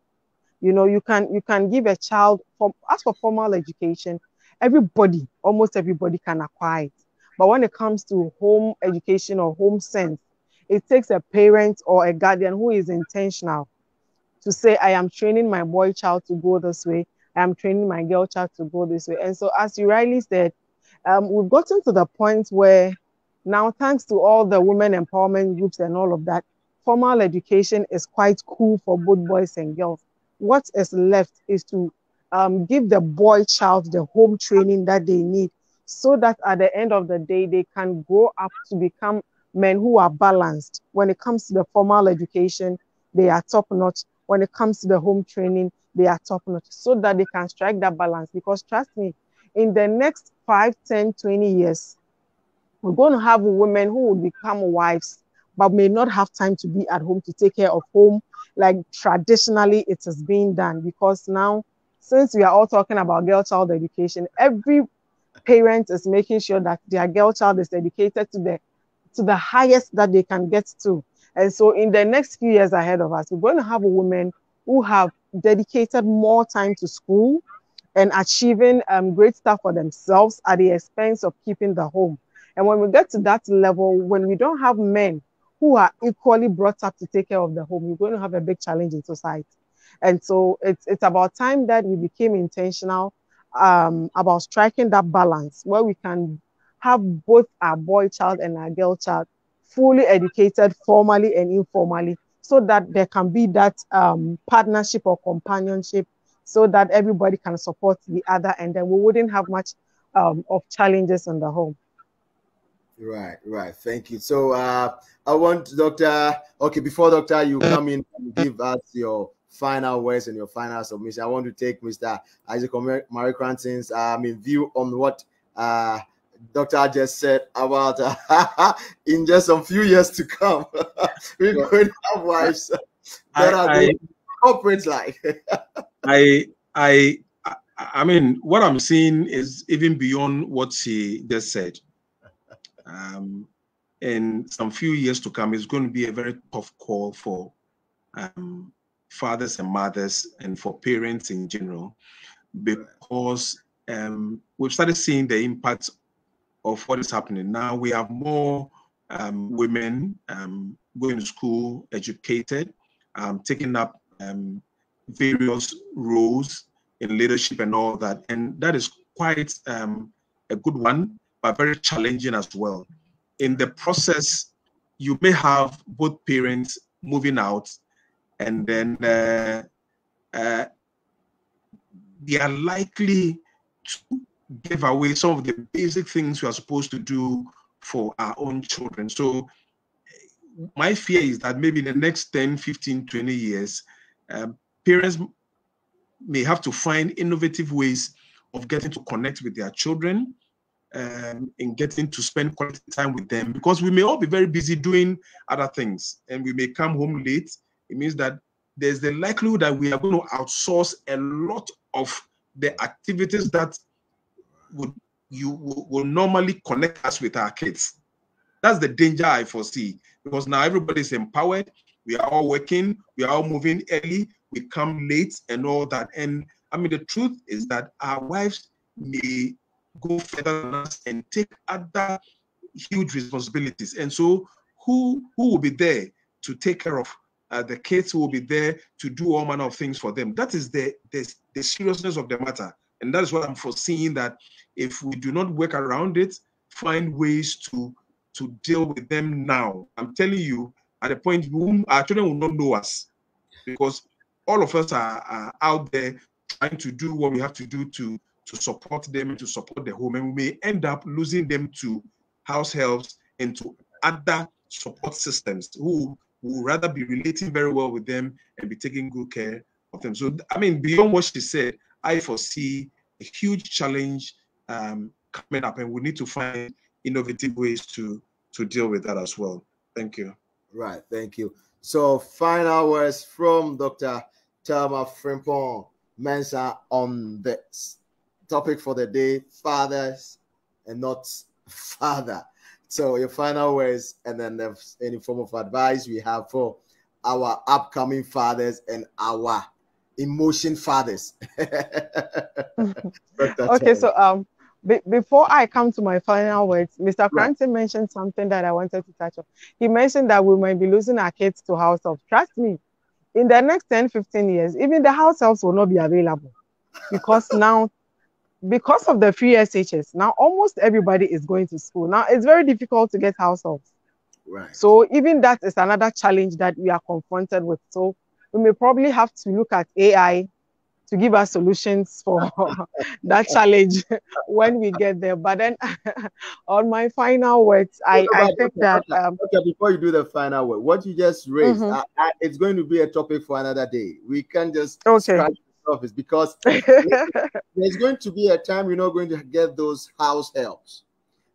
You know, you can you can give a child from as for formal education, everybody, almost everybody can acquire it. But when it comes to home education or home sense, it takes a parent or a guardian who is intentional to say, I am training my boy child to go this way. I am training my girl child to go this way. And so, as you rightly said, um, we've gotten to the point where now, thanks to all the women empowerment groups and all of that, formal education is quite cool for both boys and girls. what is left is to um, give the boy child the home training that they need so that at the end of the day they can grow up to become men who are balanced. When it comes to the formal education they are top notch. When it comes to the home training they are top notch so that they can strike that balance. Because trust me in the next 5 10 20 years we're going to have women who will become wives but may not have time to be at home to take care of home like traditionally it has been done. Because now since we are all talking about girl child education every parent is making sure that their girl child is educated to the to the highest that they can get to. And so in the next few years ahead of us we're going to have women who have dedicated more time to school and achieving um, great stuff for themselves at the expense of keeping the home. And when we get to that level when we don't have men who are equally brought up to take care of the home you're going to have a big challenge in society. And so it's it's about time that we became intentional um, about striking that balance where we can have both our boy child and our girl child fully educated formally and informally so that there can be that um, partnership or companionship so that everybody can support the other and then we wouldn't have much um, of challenges in the home Right, right. Thank you. So uh, I want Doctor. Okay, before Doctor, you come in and give us your final words and your final submission. I want to take Mr. Isaac Omari Koranteng's um, in view on what uh, Doctor just said about uh, in just a few years to come, we're going to have wives that are I, corporate life. I, I, I mean, what I'm seeing is even beyond what she just said. Um, in some few years to come, it's going to be a very tough call for um, fathers and mothers and for parents in general, because um, we've started seeing the impact of what is happening. Now we have more um, women um, going to school, educated, um, taking up um, various roles in leadership and all that. And that is quite um, a good one, but very challenging as well. In the process, you may have both parents moving out, and then uh, uh, they are likely to give away some of the basic things we are supposed to do for our own children. So my fear is that maybe in the next 10, 15, 20 years, um, parents may have to find innovative ways of getting to connect with their children um, and getting to spend quality time with them because we may all be very busy doing other things and we may come home late. It means that there's the likelihood that we are going to outsource a lot of the activities that would you will, normally connect us with our kids. That's the danger I foresee because now everybody's empowered. We are all working. We are all moving early. We come late and all that. And I mean, the truth is that our wives may go further than us and take other huge responsibilities. And so, who who will be there to take care of uh, the kids? Will be there to do all manner of things for them? That is the the, the seriousness of the matter. And that is what I'm foreseeing that if we do not work around it, find ways to to deal with them now. I'm telling you, at a point whom our children will not know us because all of us are, are, out there trying to do what we have to do to to support them to support the home, and we may end up losing them to house helps and to other support systems who will rather be relating very well with them and be taking good care of them. So, I mean, beyond what she said, I foresee a huge challenge um, coming up, and we need to find innovative ways to to deal with that as well. Thank you. Right, thank you. So, final words from Dr. Thelma Frimpong Mensah on the topic for the day: fathers and not father. So, your final words, and then any form of advice we have for our upcoming fathers and our emotion fathers. okay, so um, be- before I come to my final words, Mr. Koranteng right. mentioned something that I wanted to touch on. He mentioned that we might be losing our kids to house helps. Trust me, in the next 10, 15 years, even the house helps will not be available because now, because of the free SHS, now almost everybody is going to school. Now it's very difficult to get house helps. Right. So even that is another challenge that we are confronted with. So we may probably have to look at AI to give us solutions for that challenge when we get there. But then, on my final words, I, I think that. Um, okay, before you do the final word, what you just raised, Mhm. I, I, it's going to be a topic for another day. We can't just Okay. Surface because there's going to be a time you're not going to get those house helps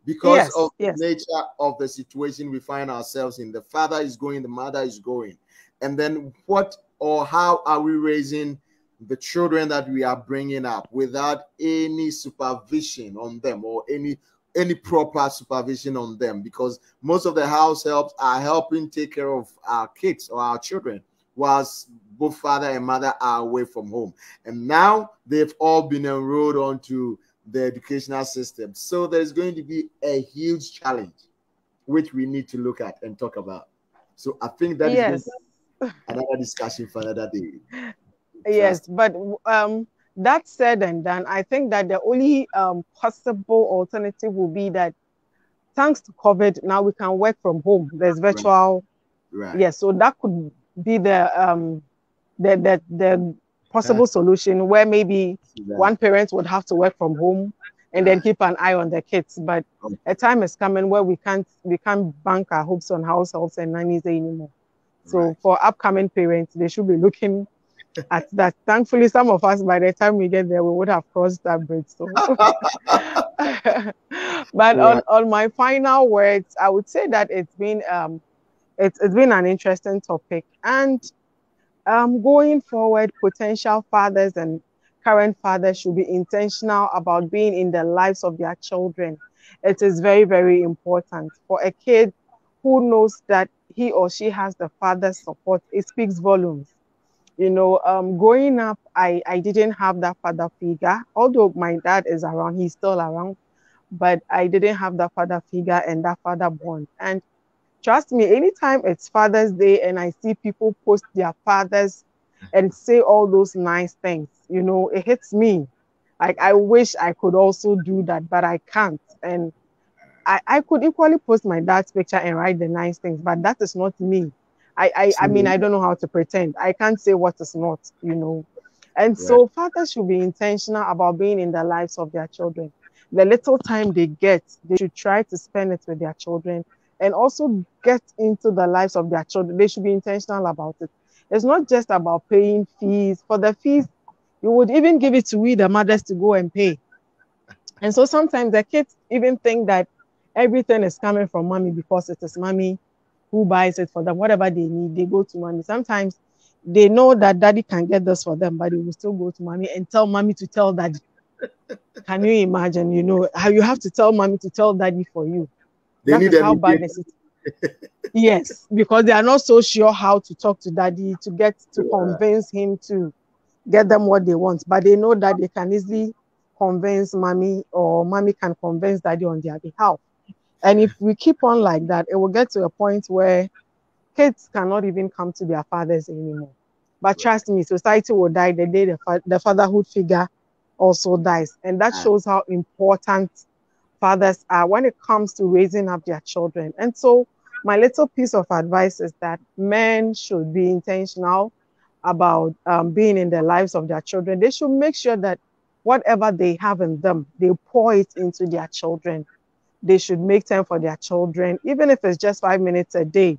because Yes, of yes. the nature of the situation we find ourselves in. The father is going, the mother is going. And then what or how are we raising the children that we are bringing up without any supervision on them or any any proper supervision on them because most of the house helps are helping take care of our kids or our children whilst both father and mother are away from home. And now they've all been enrolled onto the educational system. So there's going to be a huge challenge which we need to look at and talk about. So i think that is yes. be another discussion for another day. Yes, but um, that said and done, I think that the only um, possible alternative will be that thanks to COVID, now we can work from home. There's virtual, right. Yes, so that could be the um, the the, the possible solution where maybe Exactly. one parent would have to work from home and then keep an eye on the kids. But a time is coming where we can't we can't bank our hopes on households and nannies anymore. So Right. for upcoming parents, they should be looking at that. Thankfully, some of us by the time we get there, we would have crossed that bridge. So but on, on my final words, I would say that it's been um it's it's been an interesting topic. And um going forward, potential fathers and current fathers should be intentional about being in the lives of their children. It is very, very important for a kid who knows that he or she has the father's support, it speaks volumes. You know, um, growing up, I, I didn't have that father figure. Although my dad is around, he's still around, but I didn't have that father figure and that father bond. And trust me, anytime it's Father's Day and I see people post their fathers and say all those nice things, you know, it hits me. Like I wish I could also do that, but I can't. And I, I could equally post my dad's picture and write the nice things, but that is not me. I, I, I mean, I don't know how to pretend. I can't say what is not, you know. And so fathers should be intentional about being in the lives of their children. The little time they get, they should try to spend it with their children and also get into the lives of their children. They should be intentional about it. It's not just about paying fees. For the fees, you would even give it to we, the mothers, to go and pay. And so sometimes the kids even think that everything is coming from mommy because it is mommy who buys it for them. Whatever they need, they go to mommy. Sometimes they know that daddy can get this for them, but they will still go to mommy and tell mommy to tell daddy. Can you imagine? You know how you have to tell mommy to tell daddy for you. They That need is how bad is it. yes, because they are not so sure how to talk to daddy to get to Yeah. convince him to get them what they want. But they know that they can easily convince mommy or mommy can convince daddy on their behalf. And if we keep on like that, it will get to a point where kids cannot even come to their fathers anymore. But trust me, society will die the day the, fa- the fatherhood figure also dies. And that shows how important fathers are when it comes to raising up their children. And so, my little piece of advice is that men should be intentional about um, being in the lives of their children. They should make sure that whatever they have in them, they pour it into their children. They should make time for their children, even if it's just five minutes a day.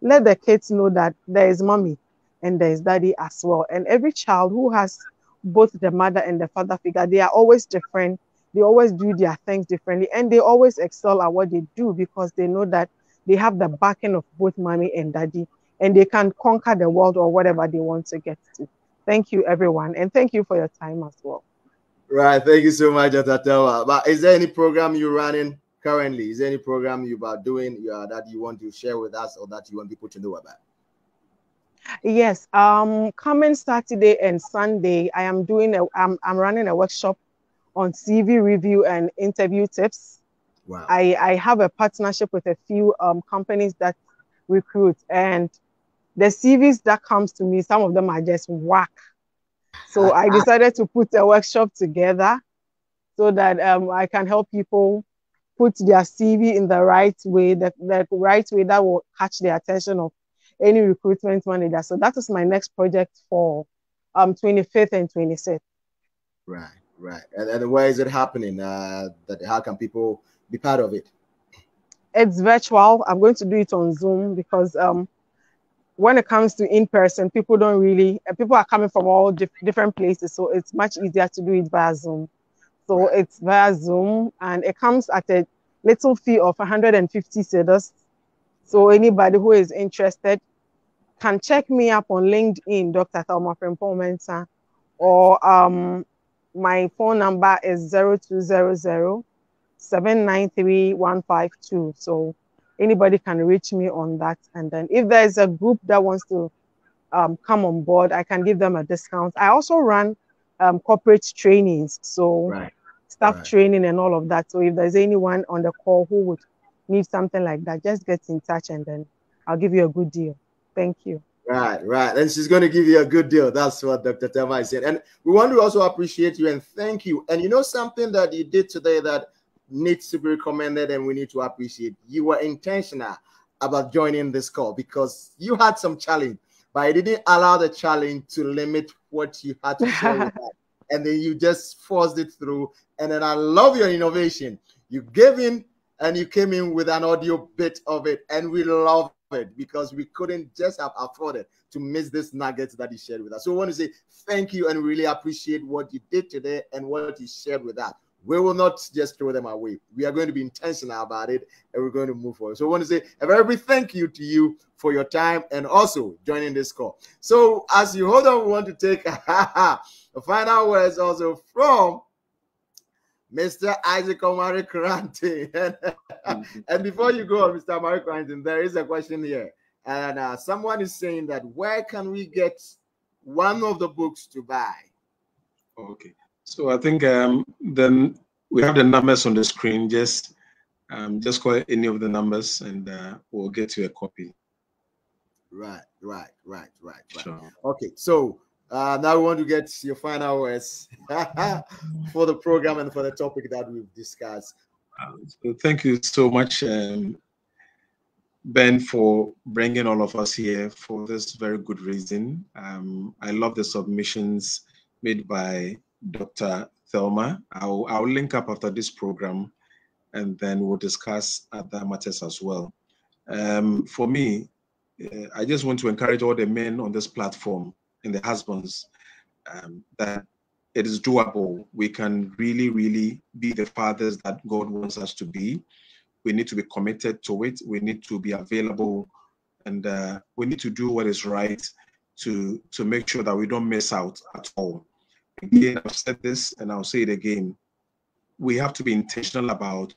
Let the kids know that there is mommy and there is daddy as well. And every child who has both the mother and the father figure, they are always different. They always do their things differently and they always excel at what they do because they know that they have the backing of both mommy and daddy and they can conquer the world or whatever they want to get to. Thank you, everyone. And thank you for your time as well. Right. Thank you so much, Atatawa. But is there any program you're running currently? Is there any program you are doing uh, that you want to share with us or that you want people to know about? Yes, um, coming Saturday and Sunday, I am doing a, I'm, I'm running a workshop on CV review and interview tips. Wow. I, I have a partnership with a few um, companies that recruit, and the CVs that comes to me, some of them are just whack. So I decided to put a workshop together so that um, I can help people put their CV in the right way, the, the right way that will catch the attention of any recruitment manager. So that is my next project for um 25th and 26th. Right, right. And, and where is it happening? Uh, that how can people be part of it? It's virtual. I'm going to do it on Zoom because um when it comes to in person, people don't really people are coming from all dif- different places, so it's much easier to do it via Zoom. So Right. it's via Zoom, and it comes at a little fee of 150 cedis. So anybody who is interested can check me up on LinkedIn, Dr. Thelma Mensah, or um, my phone number is 0200 793 152. So anybody can reach me on that. And then if there's a group that wants to um, come on board, I can give them a discount. I also run um, corporate trainings, so Right. staff right. training and all of that. So if there's anyone on the call who would need something like that, just get in touch and then I'll give you a good deal. Thank you. Right, right. And she's going to give you a good deal. That's what Dr. Thelma said. And we want to also appreciate you and thank you. And you know something that you did today that needs to be recommended and we need to appreciate. You were intentional about joining this call because you had some challenge, but I didn't allow the challenge to limit what you had to share. And then you just forced it through. And then I love your innovation. You gave in and you came in with an audio bit of it, and we love because we couldn't just have afforded to miss this nuggets that he shared with us. So I want to say thank you and really appreciate what you did today and what you shared with us. We will not just throw them away. We are going to be intentional about it and we're going to move forward. So I want to say a very big thank you to you for your time and also joining this call. So as you hold on, we want to take a final words also from Mr. Isaac Omari Koranteng. and, before you go, Mr. Omari Koranteng, there is a question here. And uh, someone is saying that where can we get one of the books to buy? Okay. So I think um, then we have the numbers on the screen. Just um, just call any of the numbers and uh, we'll get you a copy. Right, right, right, right, right. Sure. Okay, so uh, now we want to get your final words for the program and for the topic that we've discussed. Thank you so much, um, Ben, for bringing all of us here for this very good reason. Um, I love the submissions made by Dr. Thelma. I'll, I'll link up after this program and then we'll discuss other matters as well. Um, for me, uh, I just want to encourage all the men on this platform and the husbands um, that it is doable. We can really, really be the fathers that God wants us to be. We need to be committed to it. We need to be available, and uh, we need to do what is right to to make sure that we don't miss out at all. Again, I've said this, and I'll say it again. We have to be intentional about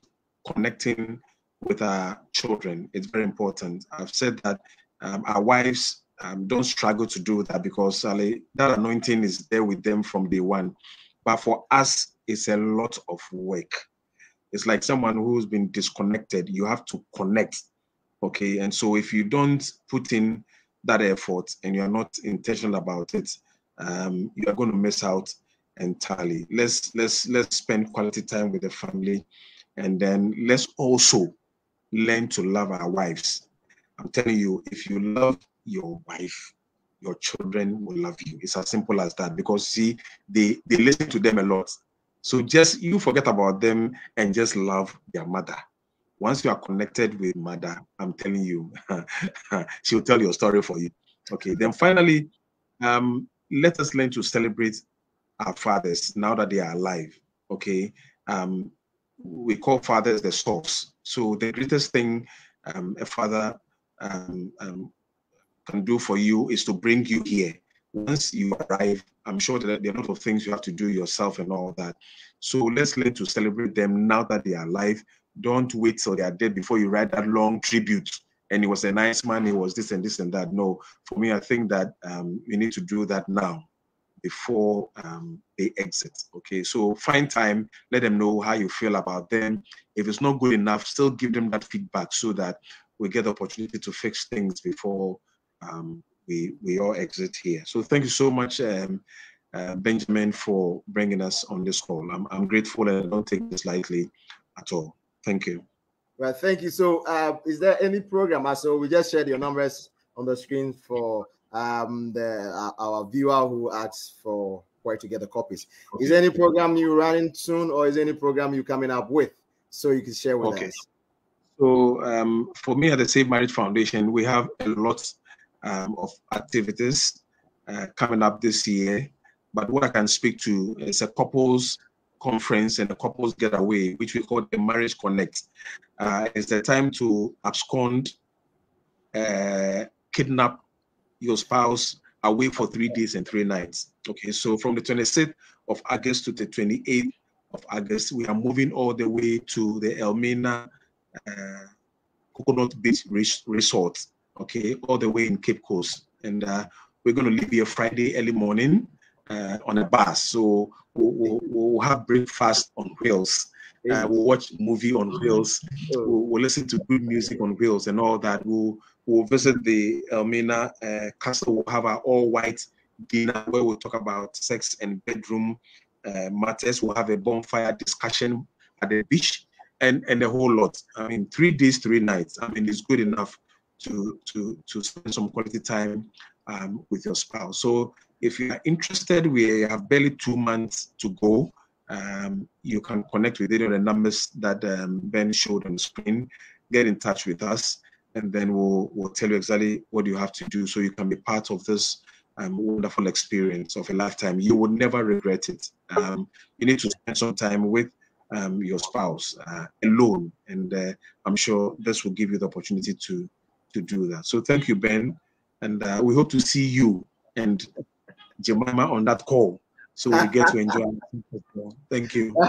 connecting with our children. It's very important. I've said that um, our wives um, don't struggle to do that because Sally, that anointing is there with them from day one. But for us, it's a lot of work. It's like someone who's been disconnected. You have to connect. Okay. And so if you don't put in that effort and you're not intentional about it, um, you are going to miss out entirely. Let's let's let's spend quality time with the family and then let's also learn to love our wives. I'm telling you, if you love your wife, your children will love you. It's as simple as that. Because see, they they listen to them a lot. So just you forget about them and just love their mother. Once you are connected with mother, I'm telling you, she'll tell your story for you. Okay. Then finally, um, let us learn to celebrate our fathers now that they are alive. Okay. Um, we call fathers the source. So the greatest thing um, a father um, um, can do for you is to bring you here. Once you arrive, I'm sure that there are a lot of things you have to do yourself and all that. So let's learn to celebrate them now that they are alive. Don't wait till they are dead before you write that long tribute. And he was a nice man, he was this and this and that. No, for me, I think that um, we need to do that now before um, they exit. Okay, so find time, let them know how you feel about them. If it's not good enough, still give them that feedback so that we get the opportunity to fix things before um, we we all exit here. So thank you so much, um, uh, Benjamin, for bringing us on this call. I'm I'm grateful and I don't take this lightly at all. Thank you. Well, thank you. So, uh, is there any program? Uh, So, we just shared your numbers on the screen for um, the uh, our viewer who asked for where to get the copies. Is there any program you running soon, or is there any program you coming up with so you can share with Okay. us? So um, for me at the Save Marriage Foundation, we have a lot um, of activities uh, coming up this year. But what I can speak to is a couples conference and a couples getaway, which we call the Marriage Connect. Uh, it's the time to abscond, uh, kidnap your spouse away for three days and three nights. Okay, so from the 26th of August to the 28th of August, we are moving all the way to the Elmina uh, Coconut Beach Res- Resort, okay, all the way in Cape Coast. And uh, we're going to leave here Friday early morning uh, on a bus. So we'll, we'll, we'll have breakfast on wheels. Uh, we'll watch movie on wheels. We'll, we'll listen to good music on wheels and all that. We'll, we'll visit the Elmina uh, Castle. We'll have our all-white dinner where we'll talk about sex and bedroom uh, matters. We'll have a bonfire discussion at the beach and and a whole lot. I mean, three days, three nights. I mean, it's good enough to to to spend some quality time um, with your spouse. So if you are interested, we have barely two months to go. Um, you can connect with any of the numbers that um, Ben showed on the screen. Get in touch with us, and then we'll we'll tell you exactly what you have to do so you can be part of this um, wonderful experience of a lifetime. You will never regret it. Um, you need to spend some time with um, your spouse uh, alone, and uh, I'm sure this will give you the opportunity to to do that. So thank you, Ben, and uh, we hope to see you and Jemima on that call, so we get to enjoy. Thank you.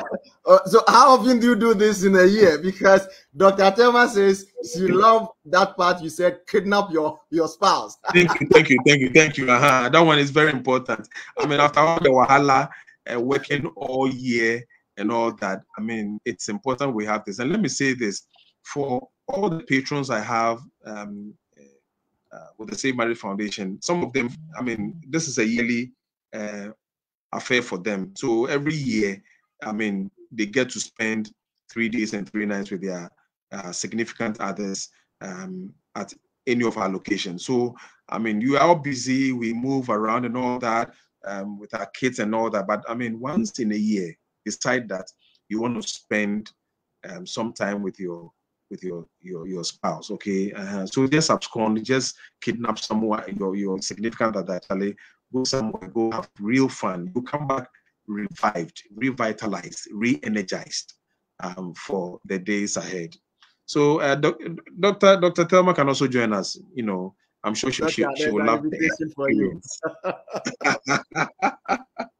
Uh, so how often do you do this in a year? Because Dr. Thelma says she loved that part you said kidnap your your spouse. Thank you, thank you, thank you, thank you. Uh-huh. That one is very important. I mean, after all the wahala, uh, working all year and all that, I mean, it's important we have this. And let me say this for all the patrons I have um, uh, with the Save Marriage Foundation, some of them, I mean, this is a yearly uh, affair for them. So every year, I mean, they get to spend three days and three nights with their uh, significant others um, at any of our locations. So, I mean, you are busy, we move around and all that um, with our kids and all that. But I mean, once in a year, decide that you want to spend um, some time with your with your your your spouse. Okay, uh, so just abscond, just kidnap someone, your your significant other, actually go somewhere, go have real fun. You come back revived, revitalized, re-energized um, for the days ahead. So, uh, doc, Dr. Dr. Thelma can also join us. You know, I'm sure she, she, she will love you.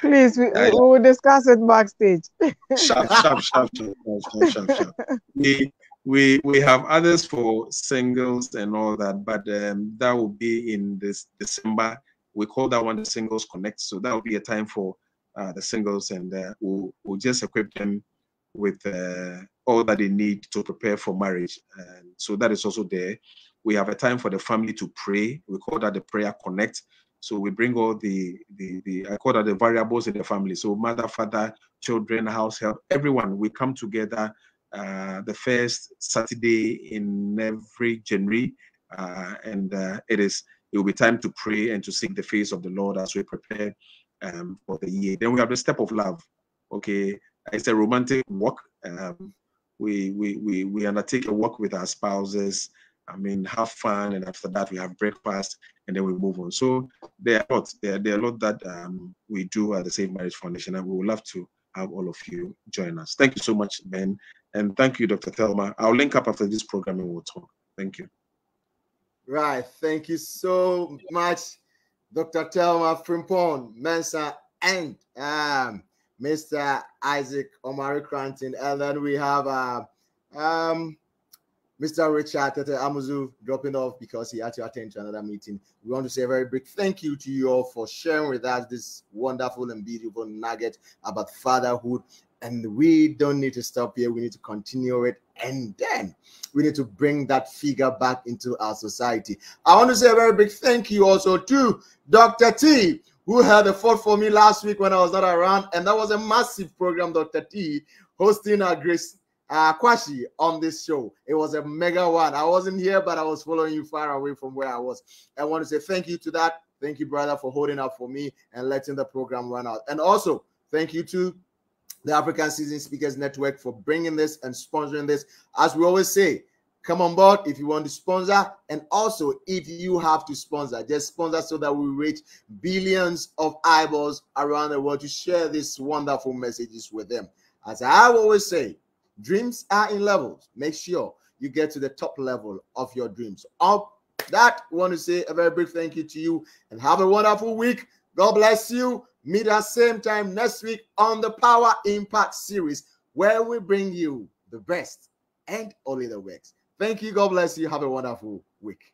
Please, we, I- we will discuss it backstage. sharp, sharp, sharp, sharp, sharp, sharp, sharp. We we we have others for singles and all that, but um, that will be in this December. We call that one the Singles Connect. So that will be a time for uh, the singles, and uh, we'll, we'll just equip them with uh, all that they need to prepare for marriage. And so that is also there. We have a time for the family to pray. We call that the Prayer Connect. So we bring all the the the I call that the variables in the family. So mother, father, children, house help, everyone. We come together uh, the first Saturday in every January, uh, and uh, it is it will be time to pray and to seek the face of the Lord as we prepare um, for the year. Then we have the step of love. Okay, it's a romantic walk. Um, we, we we we undertake a walk with our spouses. I mean, have fun, and after that we have breakfast, and then we move on. So there are lots. There, there are a lot that um, we do at the Save Marriage Foundation, and we would love to have all of you join us. Thank you so much, Ben, and thank you, Dr. Thelma. I'll link up after this program and we'll talk. Thank you. Right. Thank you so much, Dr. Thelma Frimpong, Mensah, and um, Mr. Isaac Omari Koranteng. And then we have uh, um, Mr. Richard Tetteh Amuzu dropping off because he had to attend to another meeting. We want to say a very big thank you to you all for sharing with us this wonderful and beautiful nugget about fatherhood. And we don't need to stop here. We need to continue it. And then we need to bring that figure back into our society. I want to say a very big thank you also to Dr. T, who held a fort for me last week when I was not around. And that was a massive program, Dr. T, hosting our Grace uh, Kwashi on this show. It was a mega one. I wasn't here, but I was following you far away from where I was. I want to say thank you to that. Thank you, brother, for holding up for me and letting the program run out. And also, thank you to the African Season Speakers Network for bringing this and sponsoring this. As we always say, come on board if you want to sponsor. And also, if you have to sponsor, just sponsor so that we reach billions of eyeballs around the world to share these wonderful messages with them. As I always say, dreams are in levels. Make sure you get to the top level of your dreams. Up that, want to say a very big thank you to you and have a wonderful week. God bless you. Meet us same time next week on the Power Impact series, where we bring you the best and only the best. Thank you. God bless you. Have a wonderful week.